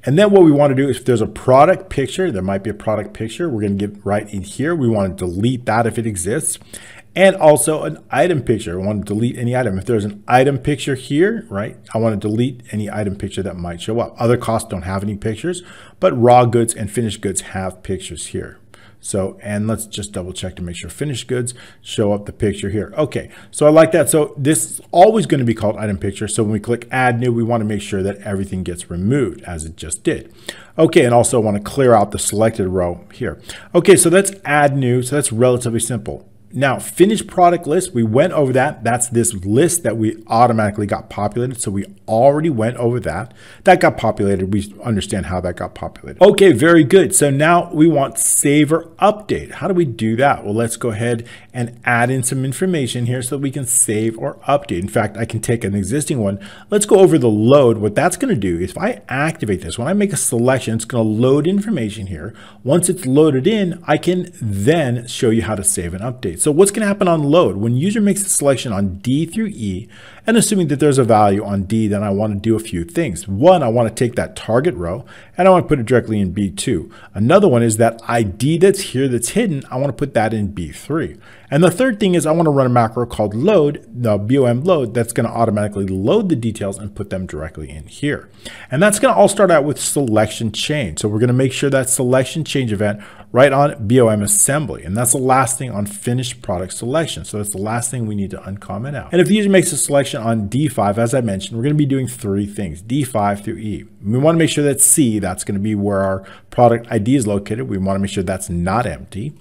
And then what we want to do is if there's a product picture, there might be a product picture. We're going to get right in here. We want to delete that if it exists. And also an item picture. I want to delete any item. If there's an item picture here, right, I want to delete any item picture that might show up. Other costs don't have any pictures, but raw goods and finished goods have pictures here. So, and let's just double check to make sure finished goods show up the picture here. Okay, so I like that. So this is always going to be called item picture. So when we click add new, we want to make sure that everything gets removed as it just did. Okay, and also want to clear out the selected row here. Okay, so that's add new. So that's relatively simple. Now, finished product list, we went over that. That's this list that we automatically got populated. So we already went over that. That got populated. We understand how that got populated. Okay, very good. So now we want save or update. How do we do that? Well, let's go ahead and add in some information here so that we can save or update. In fact, I can take an existing one. Let's go over the load. What that's going to do is if I activate this, when I make a selection, it's going to load information here. Once it's loaded in, I can then show you how to save and update. So what's going to happen on load? When user makes a selection on D through E, and assuming that there's a value on D, then I want to do a few things. One, I want to take that target row and I want to put it directly in B2. Another one is that ID that's here that's hidden, I want to put that in B3. And the third thing is I want to run a macro called load, the BOM load, that's going to automatically load the details and put them directly in here. And that's going to all start out with selection change. So we're going to make sure that selection change event right on BOM assembly. And that's the last thing on finished product selection. So that's the last thing we need to uncomment out. And if the user makes a selection on D5, as I mentioned, we're going to be doing three things, D5 through E. We want to make sure that C, that's going to be where our product ID is located. We want to make sure that's not empty.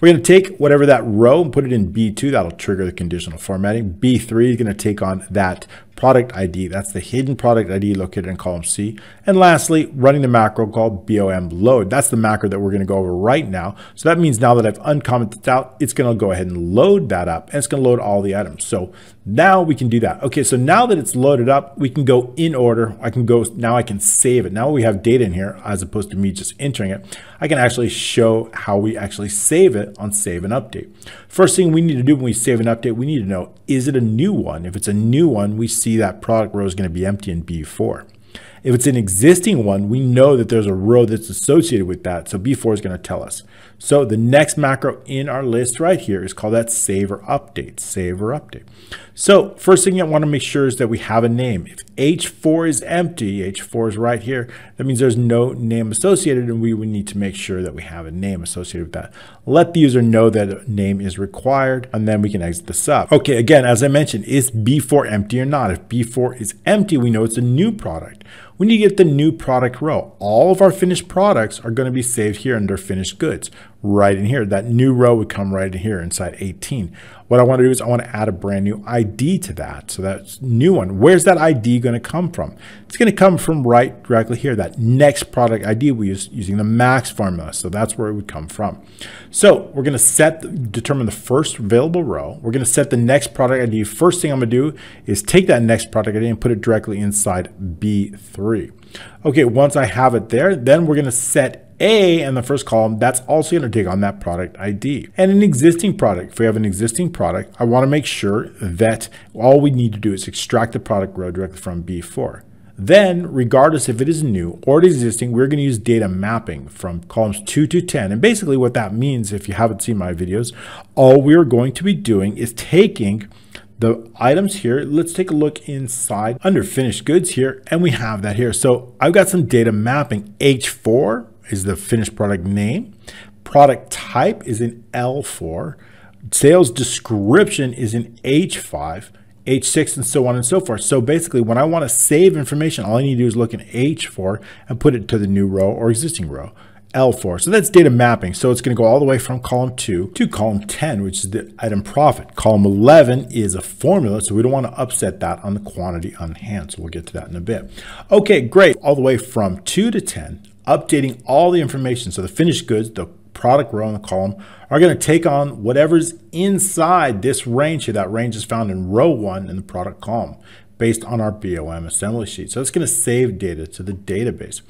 We're going to take whatever that row and put it in B2. That'll trigger the conditional formatting. B3 is going to take on that product ID. That's the hidden product ID located in column C. And lastly, running the macro called BOM load. That's the macro that we're going to go over right now. So that means now that I've uncommented out, it's going to go ahead and load that up and it's going to load all the items. So now we can do that. Okay, so now that it's loaded up, we can go in order. I can go, now I can save it. Now we have data in here as opposed to me just entering it. I can actually show how we actually save it on save and update. First thing we need to do when we save an update, we need to know, is it a new one? If it's a new one, we see that product row is going to be empty in B4. If it's an existing one, we know that there's a row that's associated with that. So B4 is going to tell us. So the next macro in our list right here is called that save or update, save or update. So first thing I want to make sure is that we have a name. If H4 is empty, H4 is right here, that means there's no name associated and we would need to make sure that we have a name associated with that. Let the user know that a name is required and then we can exit the sub. Okay, again, as I mentioned, is B4 empty or not? If B4 is empty, we know it's a new product we need to get the new product row. All of our finished products are going to be saved here under finished goods, right in here. That new row would come right in here inside 18. What I want to do is I want to add a brand new ID to that. So that's new one. Where's that ID going to come from? It's going to come from right directly here, that next product ID we use using the max formula. So that's where it would come from. So we're going to set, determine the first available row. We're going to set the next product ID. First thing I'm going to do is take that next product ID and put it directly inside B3. Okay, once I have it there, then we're going to set a in the first column, that's also going to take on that product ID. And an existing product, if we have an existing product, I want to make sure that all we need to do is extract the product row directly from B4. Then, regardless if it is new or existing, we're going to use data mapping from columns 2 to 10. And basically what that means, if you haven't seen my videos, all we're going to be doing is taking the items here, let's take a look inside under finished goods here, and we have that here. So I've got some data mapping. H4 is the finished product name. Product type is in L4. Sales description is in H5. H6 and so on and so forth. So basically when I want to save information, all I need to do is look in H4 and put it to the new row or existing row. L4. So that's data mapping. So it's going to go all the way from column 2 to column 10, which is the item profit. Column 11 is a formula, so we don't want to upset that on the quantity on hand. So we'll get to that in a bit. Okay, great. All the way from 2 to 10, updating all the information. So the finished goods, the product row in the column are going to take on whatever's inside this range here. That range is found in row one in the product column based on our BOM assembly sheet. So it's going to save data to the database.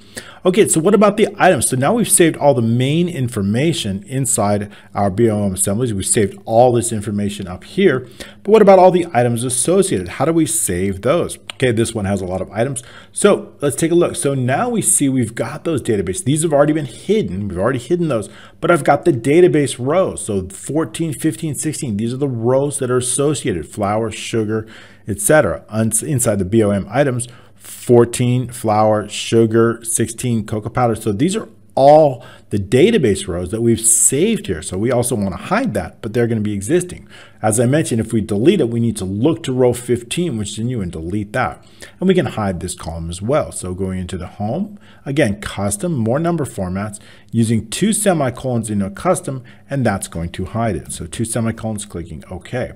Okay, so what about the items? So now we've saved all the main information inside our BOM assemblies. We've saved all this information up here. But what about all the items associated? How do we save those? Okay, this one has a lot of items. So let's take a look. So now we see we've got those databases. These have already been hidden. We've already hidden those, but I've got the database rows. So 14, 15, 16, these are the rows that are associated, flour, sugar, etc. Inside the BOM items, 14 flour, sugar, 16 cocoa powder. So these are all the database rows that we've saved here. So we also want to hide that, but they're going to be existing. As I mentioned, if we delete it, we need to look to row 15, which is new, and delete that. And we can hide this column as well. So going into the home, again, custom, more number formats, using two semicolons in a custom, and that's going to hide it. So two semicolons, clicking OK.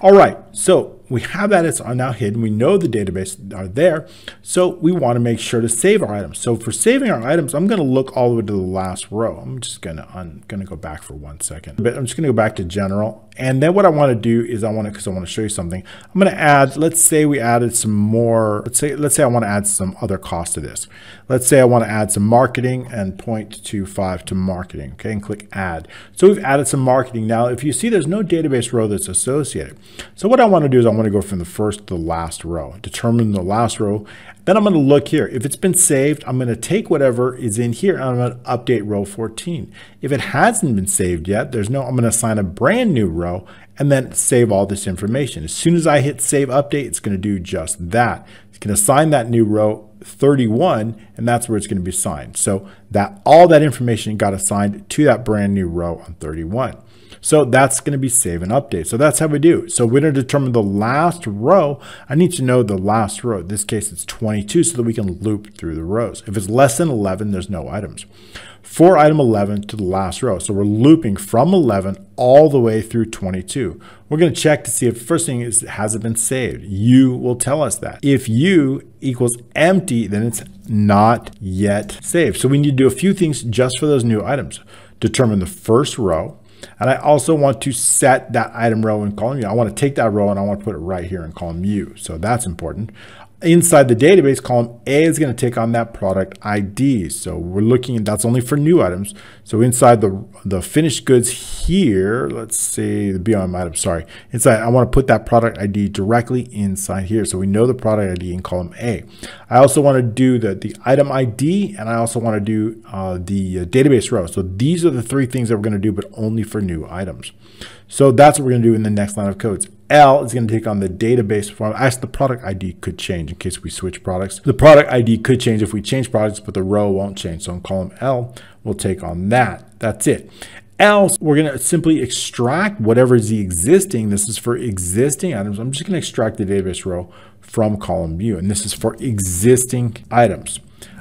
All right, so we have that it's now hidden. We know the database are there. So we want to make sure to save our items. So for saving our items, I'm going to look all the way to the last row. I'm just to, I'm to go back for one second. But I'm just to go back to general. And then what I want to do is I want to, because I want to show you something, I'm to add, let's say we added some more, let's say, let's say I want to add some other cost to this. Let's say I want to add some marketing and 0.25 to marketing, okay, and click add. So we've added some marketing. Now, if you see there's no database row that's associated. So what I want to do is I want to go from the first to the last row, determine the last row. Then I'm going to look here. If it's been saved, I'm going to take whatever is in here and I'm going to update row 14. If it hasn't been saved yet, there's no, I'm going to assign a brand new row and then save all this information. As soon as I hit save update, it's going to do just that. It's going to assign that new row 31 and that's where it's going to be assigned. So that all that information got assigned to that brand new row on 31. So that's going to be save and update. So that's how we do. So we're going to determine the last row. I need to know the last row. In this case, it's 22 so that we can loop through the rows. If it's less than 11, there's no items for item 11 to the last row. So we're looping from 11 all the way through 22. We're going to check to see if first thing is has it been saved. U will tell us that. If U equals empty, then it's not yet saved. So we need to do a few things just for those new items. Determine the first row. And I also want to set that item row in column U. I want to take that row and I want to put it right here in column U. So that's important inside the database column, A is going to take on that product ID. So we're looking, that's only for new items. So inside the, the finished goods here, let's say the BOM item, sorry, inside, I want to put that product ID directly inside here. So we know the product ID in column A. I also want to do the, the item ID, and I also want to do uh, the uh, database row. So these are the three things that we're going to do, but only for new items. So that's what we're going to do in the next line of codes. L is going to take on the database form. Actually, the product ID could change in case we switch products. The product ID could change if we change products, but the row won't change. So in column L, we'll take on that. That's it. Else, we're going to simply extract whatever is the existing. This is for existing items. I'm just going to extract the database row from column U, and this is for existing items.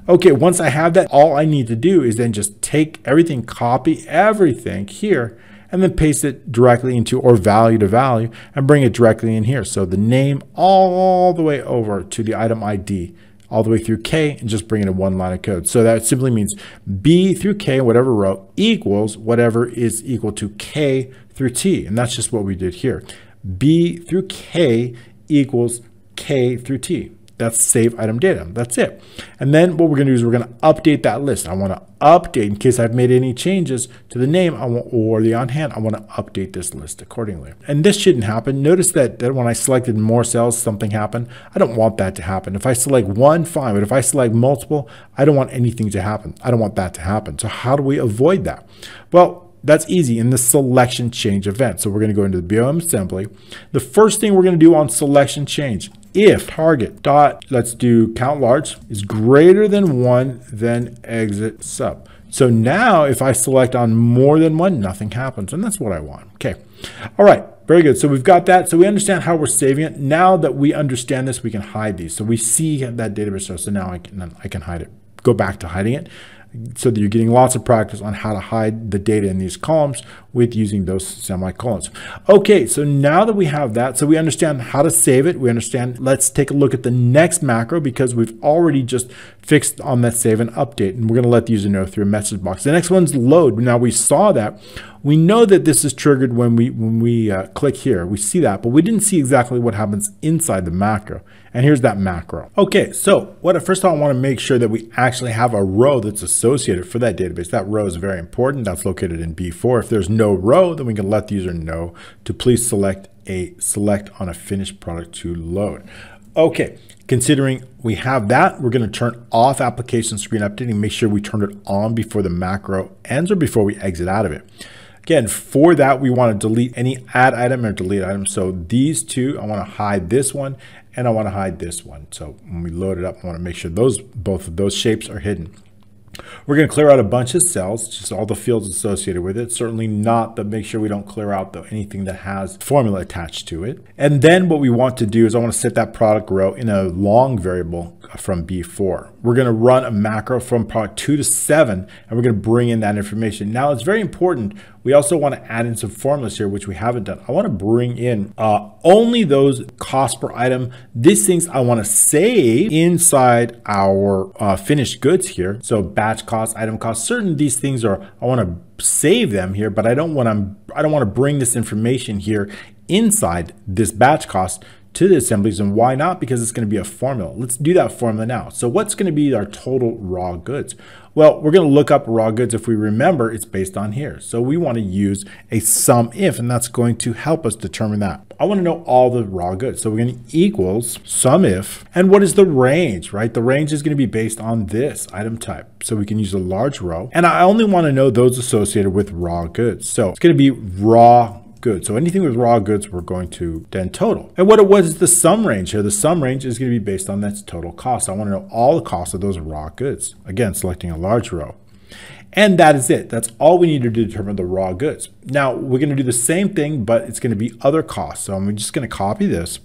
Okay, once I have that, all I need to do is then just take everything, copy everything here, and then paste it directly into or value to value and bring it directly in here. So the name all the way over to the item ID all the way through K and just bring it in one line of code. So that simply means B through K, whatever row, equals whatever is equal to K through T. And that's just what we did here. B through K equals K through T. That's save item data. That's it. And then what we're going to do is we're going to update that list. I want to update in case I've made any changes to the name want, or the on hand. I want to update this list accordingly. And this shouldn't happen. Notice that, that when I selected more cells, something happened. I don't want that to happen. If I select one, fine. But if I select multiple, I don't want anything to happen. I don't want that to happen. So how do we avoid that? Well, that's easy in the selection change event. So we're going to go into the BOM assembly. The first thing we're going to do on selection change if target dot, let's do count large, is greater than one, then exit sub. So now if I select on more than one, nothing happens. And that's what I want. Okay. All right. Very good. So we've got that. So we understand how we're saving it. Now that we understand this, we can hide these. So we see that database. So now I can, I can hide it. Go back to hiding it so that you're getting lots of practice on how to hide the data in these columns with using those semicolons. Okay, so now that we have that, so we understand how to save it, we understand, let's take a look at the next macro because we've already just fixed on that save and update, and we're gonna let the user know through a message box. The next one's load. Now we saw that. We know that this is triggered when we, when we uh, click here, we see that, but we didn't see exactly what happens inside the macro. And here's that macro. Okay, so what first of all, I wanna make sure that we actually have a row that's associated for that database. That row is very important. That's located in B4. If there's no row, then we can let the user know to please select a select on a finished product to load. Okay, considering we have that, we're going to turn off application screen updating, make sure we turn it on before the macro ends or before we exit out of it. Again, for that, we want to delete any add item or delete item. So these two, I want to hide this one and I want to hide this one. So when we load it up, I want to make sure those both of those shapes are hidden. We're going to clear out a bunch of cells, just all the fields associated with it. Certainly not, but make sure we don't clear out the, anything that has formula attached to it. And then what we want to do is I want to set that product row in a long variable from B4. We're going to run a macro from part 2 to 7, and we're going to bring in that information. Now, it's very important. We also want to add in some formulas here, which we haven't done. I want to bring in uh, only those cost per item. These things I want to save inside our uh, finished goods here. So batch cost, item cost, certain these things are, I want to save them here, but I don't want to, I don't want to bring this information here inside this batch cost to the assemblies and why not? Because it's going to be a formula. Let's do that formula now. So what's going to be our total raw goods? Well, we're going to look up raw goods. If we remember, it's based on here. So we want to use a sum if, and that's going to help us determine that. I want to know all the raw goods. So we're going to equals sum if, and what is the range, right? The range is going to be based on this item type. So we can use a large row, and I only want to know those associated with raw goods. So it's going to be raw goods. So anything with raw goods, we're going to then total. And what it was is the sum range here. The sum range is going to be based on that total cost. I want to know all the costs of those raw goods. Again, selecting a large row. And that is it. That's all we need to determine the raw goods. Now we're going to do the same thing, but it's going to be other costs. So I'm just going to copy this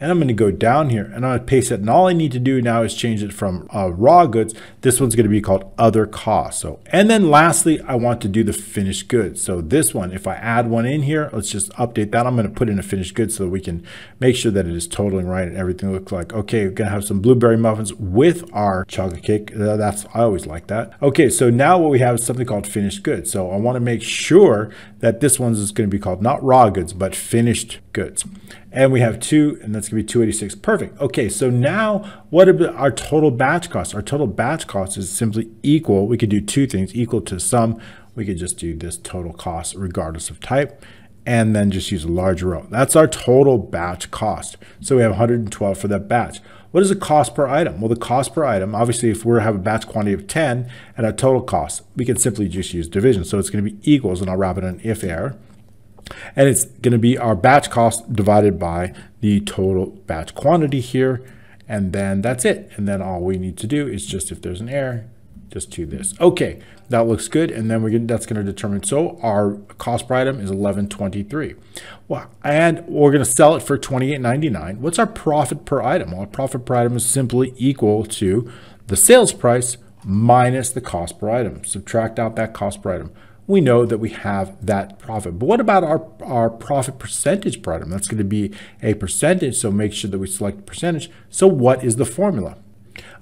and I'm going to go down here and I'm going to paste it. And all I need to do now is change it from uh, raw goods. This one's going to be called other costs. So, and then lastly, I want to do the finished goods. So this one, if I add one in here, let's just update that. I'm going to put in a finished good so that we can make sure that it is totaling right and everything looks like, okay, we're going to have some blueberry muffins with our chocolate cake. Uh, that's, I always like that. Okay. So now what we have is something called finished goods. So I want to make sure that this one's is going to be called not raw goods, but finished goods. And we have two, and that's to be 286. Perfect. Okay, so now what about our total batch cost? Our total batch cost is simply equal. We could do two things, equal to sum. We could just do this total cost regardless of type and then just use a large row. That's our total batch cost. So we have 112 for that batch. What is the cost per item? Well, the cost per item, obviously, if we have a batch quantity of 10 and a total cost, we can simply just use division. So it's going to be equals, and I'll wrap it in if error. And it's going to be our batch cost divided by the total batch quantity here. And then that's it. And then all we need to do is just if there's an error, just do this. Okay, that looks good. And then we're gonna, that's going to determine, so our cost per item is 1123. Well, and we're going to sell it for 28.99. What's our profit per item? Well, our profit per item is simply equal to the sales price minus the cost per item. Subtract out that cost per item we know that we have that profit. But what about our, our profit percentage problem? That's going to be a percentage, so make sure that we select percentage. So what is the formula?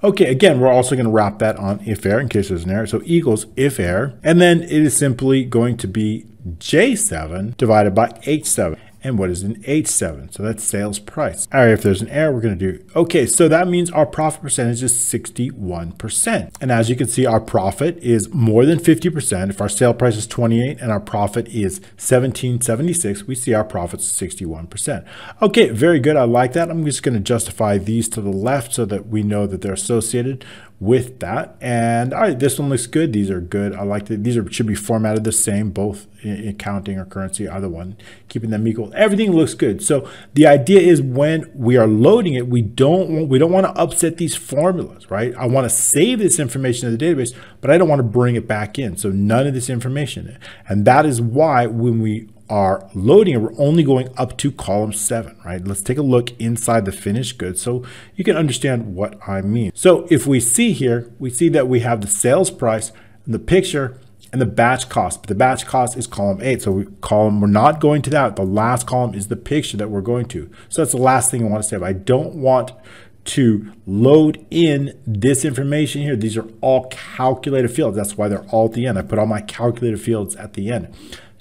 Okay, again, we're also going to wrap that on if error in case there's an error. So equals if error, and then it is simply going to be J7 divided by H7 and what is an H7. So that's sales price. All right, if there's an error, we're going to do, okay, so that means our profit percentage is 61%. And as you can see, our profit is more than 50%. If our sale price is 28 and our profit is 1776, we see our profit's 61%. Okay, very good. I like that. I'm just going to justify these to the left so that we know that they're associated with that. And all right, this one looks good. These are good. I like that. These are should be formatted the same, both in accounting or currency, either one, keeping them equal. Everything looks good. So the idea is when we are loading it, we don't want, we don't want to upset these formulas, right? I want to save this information in the database, but I don't want to bring it back in. So none of this information. And that is why when we are loading and we're only going up to column seven, right? Let's take a look inside the finished goods so you can understand what I mean. So if we see here, we see that we have the sales price in the picture and the batch cost, but the batch cost is column eight. So we column, we're not going to that. The last column is the picture that we're going to. So that's the last thing I want to say. I don't want to load in this information here. These are all calculated fields. That's why they're all at the end. I put all my calculated fields at the end.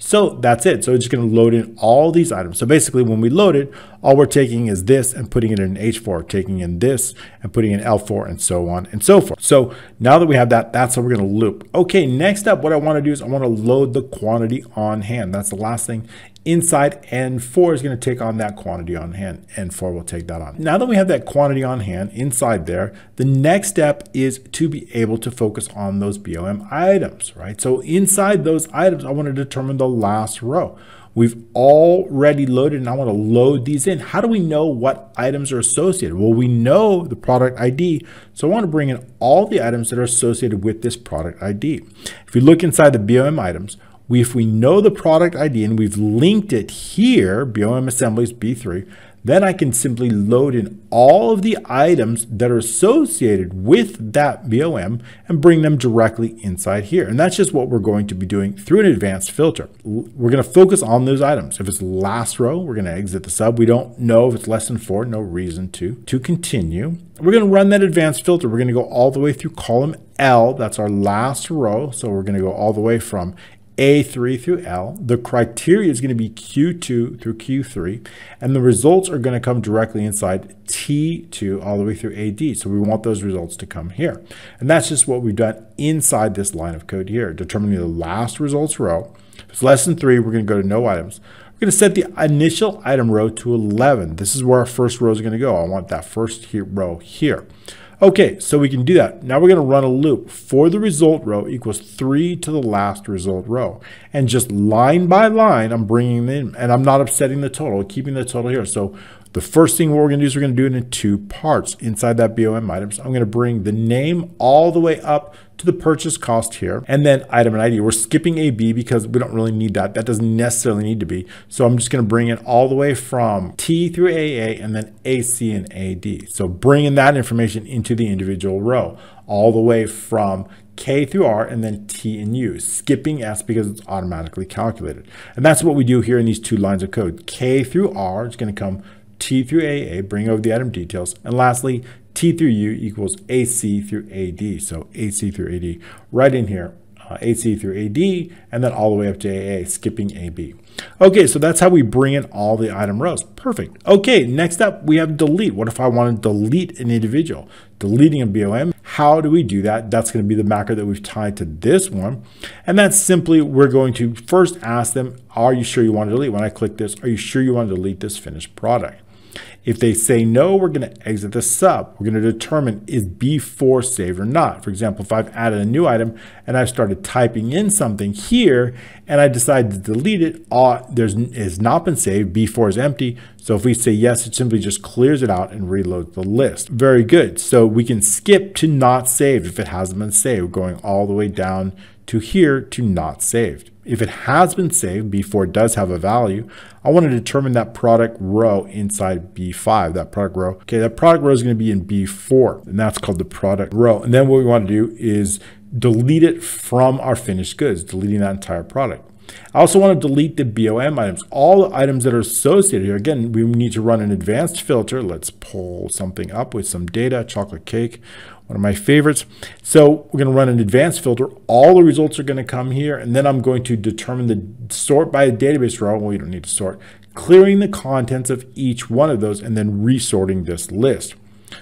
So that's it. So it's just going to load in all these items. So basically when we load it, all we're taking is this and putting it in H4, taking in this and putting in L4 and so on and so forth. So now that we have that, that's how we're going to loop. Okay, next up, what I want to do is I want to load the quantity on hand. That's the last thing inside N4 is going to take on that quantity on hand. N4 will take that on. Now that we have that quantity on hand inside there, the next step is to be able to focus on those BOM items, right? So inside those items, I want to determine the last row. We've already loaded and I want to load these in. How do we know what items are associated? Well, we know the product ID. So I want to bring in all the items that are associated with this product ID. If you look inside the BOM items, we, if we know the product ID and we've linked it here, BOM assemblies B3, then I can simply load in all of the items that are associated with that BOM and bring them directly inside here. And that's just what we're going to be doing through an advanced filter. We're going to focus on those items. If it's last row, we're going to exit the sub. We don't know if it's less than four, no reason to. To continue, we're going to run that advanced filter. We're going to go all the way through column L. That's our last row. So we're going to go all the way from a3 through L. The criteria is going to be Q2 through Q3, and the results are going to come directly inside T2 all the way through AD. So we want those results to come here. And that's just what we've done inside this line of code here, determining the last results row. If it's less than three, we're going to go to no items. We're going to set the initial item row to 11. This is where our first row is going to go. I want that first row here. Okay, so we can do that. Now we're going to run a loop for the result row equals 3 to the last result row. And just line by line, I'm bringing in, and I'm not upsetting the total, keeping the total here. So The first thing we're going to do is we're going to do it in two parts. Inside that BOM items, I'm going to bring the name all the way up to the purchase cost here, and then item and ID. We're skipping AB because we don't really need that. That doesn't necessarily need to be. So I'm just going to bring it all the way from T through AA and then AC and AD. So bringing that information into the individual row all the way from K through R and then T and U, skipping S because it's automatically calculated. And that's what we do here in these two lines of code. K through R is going to come T through AA, bring over the item details. And lastly, T through U equals AC through AD. So AC through AD right in here, uh, AC through AD, and then all the way up to AA, skipping AB. Okay, so that's how we bring in all the item rows. Perfect. Okay, next up we have delete. What if I want to delete an individual? Deleting a BOM, how do we do that? That's going to be the macro that we've tied to this one. And that's simply, we're going to first ask them, are you sure you want to delete? When I click this, are you sure you want to delete this finished product? If they say no, we're going to exit the sub. We're going to determine is B4 saved or not. For example, if I've added a new item and I've started typing in something here and I decide to delete it, uh, there's has not been saved. B4 is empty. So if we say yes, it simply just clears it out and reloads the list. Very good. So we can skip to not saved if it hasn't been saved, going all the way down to here to not saved. If it has been saved, B4 does have a value. I want to determine that product row inside B5, that product row. Okay, that product row is going to be in B4, and that's called the product row. And then what we want to do is delete it from our finished goods, deleting that entire product. I also want to delete the BOM items, all the items that are associated here. Again, we need to run an advanced filter. Let's pull something up with some data, chocolate cake one of my favorites. So we're going to run an advanced filter. All the results are going to come here, and then I'm going to determine the sort by a database row. Well, we don't need to sort. Clearing the contents of each one of those and then resorting this list.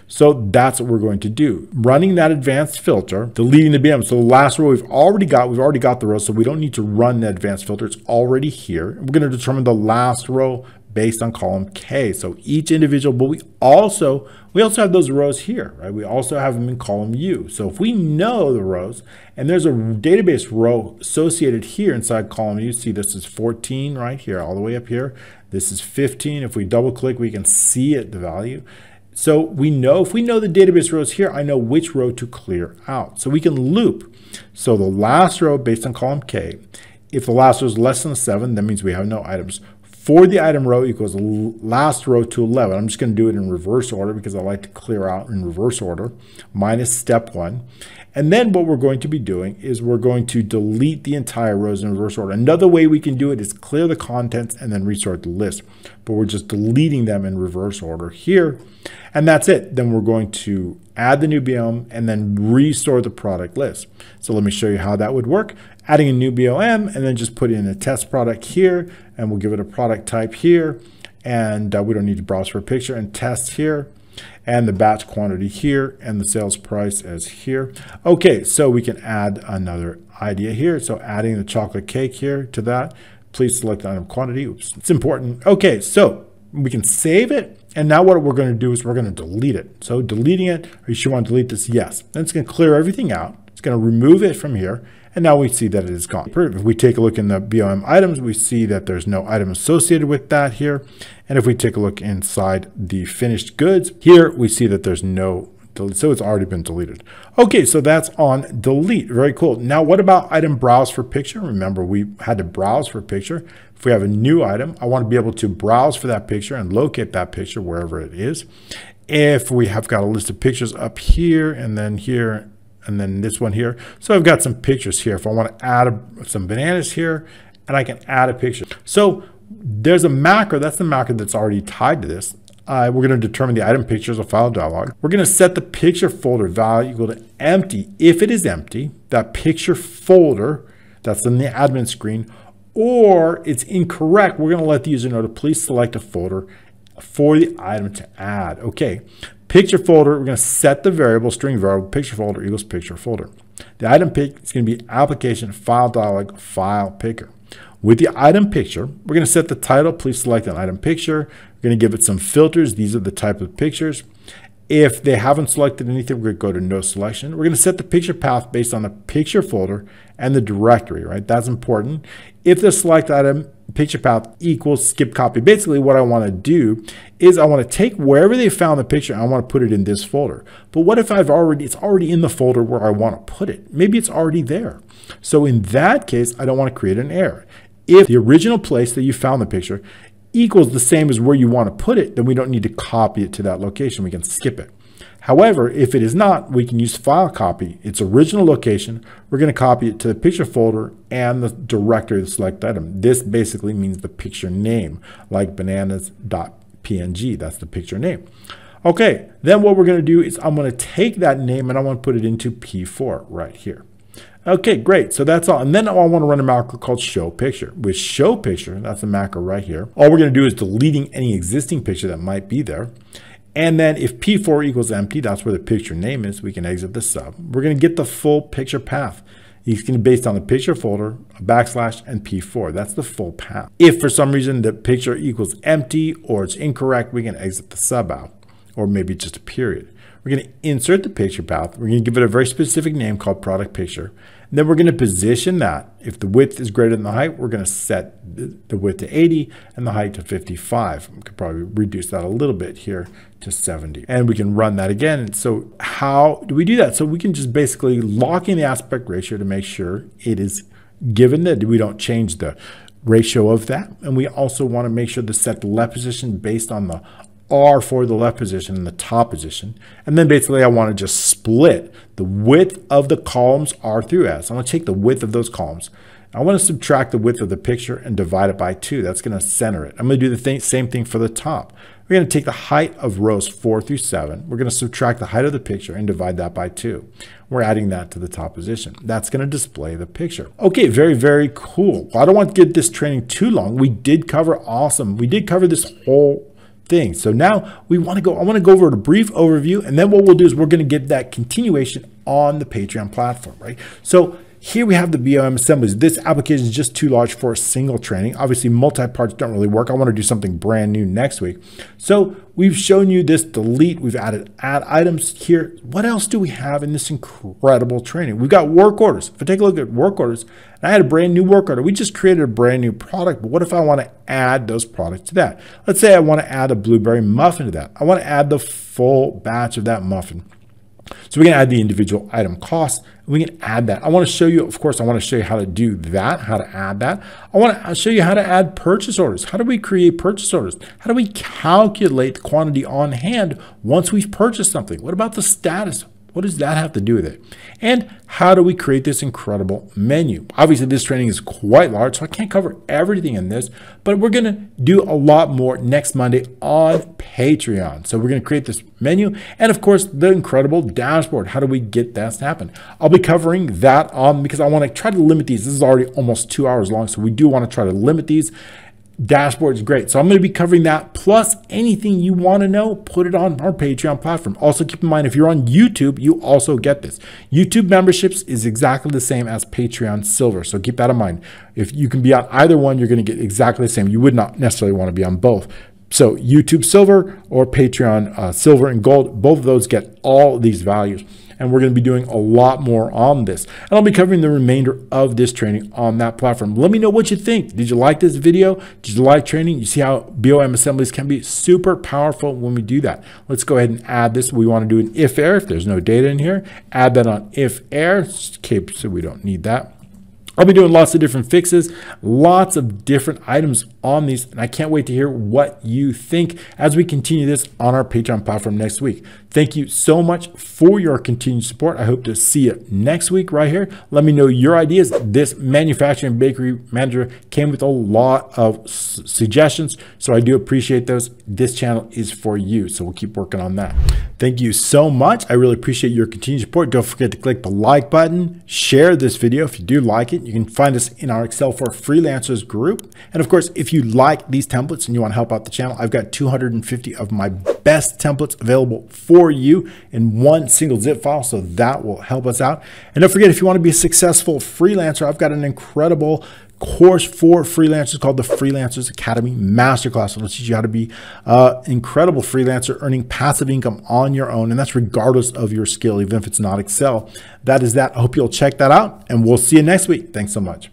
So that's what we're going to do. Running that advanced filter, deleting the BM. So the last row we've already got, we've already got the row, so we don't need to run the advanced filter. It's already here. We're going to determine the last row based on column K. So each individual, but we also we also have those rows here, right? We also have them in column U. So if we know the rows, and there's a database row associated here inside column U, see this is 14 right here, all the way up here. This is 15. If we double click, we can see it, the value. So we know, if we know the database rows here, I know which row to clear out. So we can loop. So the last row based on column K, if the last row is less than seven, that means we have no items for the item row equals last row to 11. I'm just going to do it in reverse order because I like to clear out in reverse order, minus step one. And then what we're going to be doing is we're going to delete the entire rows in reverse order. Another way we can do it is clear the contents and then resort the list. But we're just deleting them in reverse order here. And that's it. Then we're going to add the new BOM and then restore the product list. So let me show you how that would work adding a new BOM and then just put in a test product here and we'll give it a product type here and uh, we don't need to browse for a picture and test here and the batch quantity here and the sales price as here. Okay, so we can add another idea here. So adding the chocolate cake here to that, please select the item quantity. Oops, it's important. Okay, so we can save it. And now what we're going to do is we're going to delete it. So deleting it, you sure you want to delete this? Yes. Then it's going to clear everything out. It's going to remove it from here and now we see that it is gone. If we take a look in the BOM items, we see that there's no item associated with that here. And if we take a look inside the finished goods, here we see that there's no so it's already been deleted. Okay, so that's on delete. Very cool. Now, what about item browse for picture? Remember, we had to browse for picture. If we have a new item, I want to be able to browse for that picture and locate that picture wherever it is. If we have got a list of pictures up here and then here and then this one here. So I've got some pictures here. If I want to add a, some bananas here, and I can add a picture. So there's a macro, that's the macro that's already tied to this. Uh, we're going to determine the item picture as a file dialog. We're going to set the picture folder value equal to empty. If it is empty, that picture folder that's in the admin screen, or it's incorrect, we're going to let the user know to please select a folder for the item to add. Okay, Picture folder, we're going to set the variable, string variable, picture folder equals picture folder. The item pick is going to be application file dialog file picker. With the item picture, we're going to set the title. Please select an item picture. We're going to give it some filters. These are the type of pictures. If they haven't selected anything, we're going to go to no selection. We're going to set the picture path based on the picture folder and the directory, right? That's important. If the select item picture path equals skip copy, basically what I want to do is I want to take wherever they found the picture, I want to put it in this folder. But what if I've already, it's already in the folder where I want to put it? Maybe it's already there. So in that case, I don't want to create an error. If the original place that you found the picture equals the same as where you want to put it, then we don't need to copy it to that location. We can skip it. However, if it is not, we can use file copy, its original location. We're going to copy it to the picture folder and the directory of the select item. This basically means the picture name, like bananas.png. That's the picture name. Okay, then what we're going to do is I'm going to take that name and I want to put it into P4 right here. Okay, great. So that's all. And then I want to run a macro called show picture. With show picture, that's a macro right here. All we're going to do is deleting any existing picture that might be there. And then if P4 equals empty, that's where the picture name is, we can exit the sub. We're going to get the full picture path. It's going to be based on the picture folder, a backslash, and P4. That's the full path. If for some reason the picture equals empty or it's incorrect, we can exit the sub out, or maybe just a period. We're going to insert the picture path. We're going to give it a very specific name called product picture. And then we're going to position that. If the width is greater than the height, we're going to set the width to 80 and the height to 55. We could probably reduce that a little bit here to 70. And we can run that again. So how do we do that? So we can just basically lock in the aspect ratio to make sure it is given that we don't change the ratio of that. And we also want to make sure to set the left position based on the R for the left position and the top position. And then basically I want to just split the width of the columns R through S. I'm going to take the width of those columns. I want to subtract the width of the picture and divide it by 2. That's going to center it. I'm going to do the thing, same thing for the top. We're going to take the height of rows 4 through 7. We're going to subtract the height of the picture and divide that by 2. We're adding that to the top position. That's going to display the picture. Okay, very, very cool. Well, I don't want to get this training too long. We did cover awesome. We did cover this whole thing. So now we want to go, I want to go over a brief overview, and then what we'll do is we're going to get that continuation on the Patreon platform, right? So here we have the BOM assemblies. This application is just too large for a single training. Obviously, multi-parts don't really work. I want to do something brand new next week. So we've shown you this delete. We've added add items here. What else do we have in this incredible training? We've got work orders. If I take a look at work orders, I had a brand new work order. We just created a brand new product, but what if I want to add those products to that? Let's say I want to add a blueberry muffin to that. I want to add the full batch of that muffin. So we can add the individual item cost. We can add that. I want to show you, of course, I want to show you how to do that, how to add that. I want to uh, show you how to add purchase orders. How do we create purchase orders? How do we calculate the quantity on hand once we've purchased something? What about the status? What does that have to do with it? And how do we create this incredible menu? Obviously, this training is quite large, so I can't cover everything in this, but we're to do a lot more next Monday on Patreon. So we're to create this menu and, of course, the incredible dashboard. How do we get that to happen? I'll be covering that on because I want to try to limit these. This is already almost two hours long, so we do want to try to limit these dashboard is great. So I'm going to be covering that plus anything you want to know, put it on our Patreon platform. Also keep in mind, if you're on YouTube, you also get this. YouTube memberships is exactly the same as Patreon Silver. So keep that in mind. If you can be on either one, you're going to get exactly the same. You would not necessarily want to be on both. So YouTube Silver or Patreon uh, Silver and Gold, both of those get all these values and we're going to be doing a lot more on this. And I'll be covering the remainder of this training on that platform. Let me know what you think. Did you like this video? Did you like training? You see how BOM assemblies can be super powerful when we do that. Let's go ahead and add this. We want to do an if error. If there's no data in here, add that on if error. So we don't need that. I'll be doing lots of different fixes, lots of different items on these, and I can't wait to hear what you think as we continue this on our Patreon platform next week. Thank you so much for your continued support. I hope to see you next week right here. Let me know your ideas. This manufacturing bakery manager came with a lot of suggestions, so I do appreciate those. This channel is for you, so we'll keep working on that. Thank you so much. I really appreciate your continued support. Don't forget to click the like button, share this video if you do like it. You can find us in our Excel for Freelancers group. And of course, if you like these templates and you want to help out the channel, I've got 250 of my best templates available for you in one single zip file. So that will help us out. And don't forget, if you want to be a successful freelancer, I've got an incredible course for freelancers called the Freelancers Academy Masterclass. It'll teach you how to be an incredible freelancer earning passive income on your own. And that's regardless of your skill, even if it's not Excel. That is that. I hope you'll check that out and we'll see you next week. Thanks so much.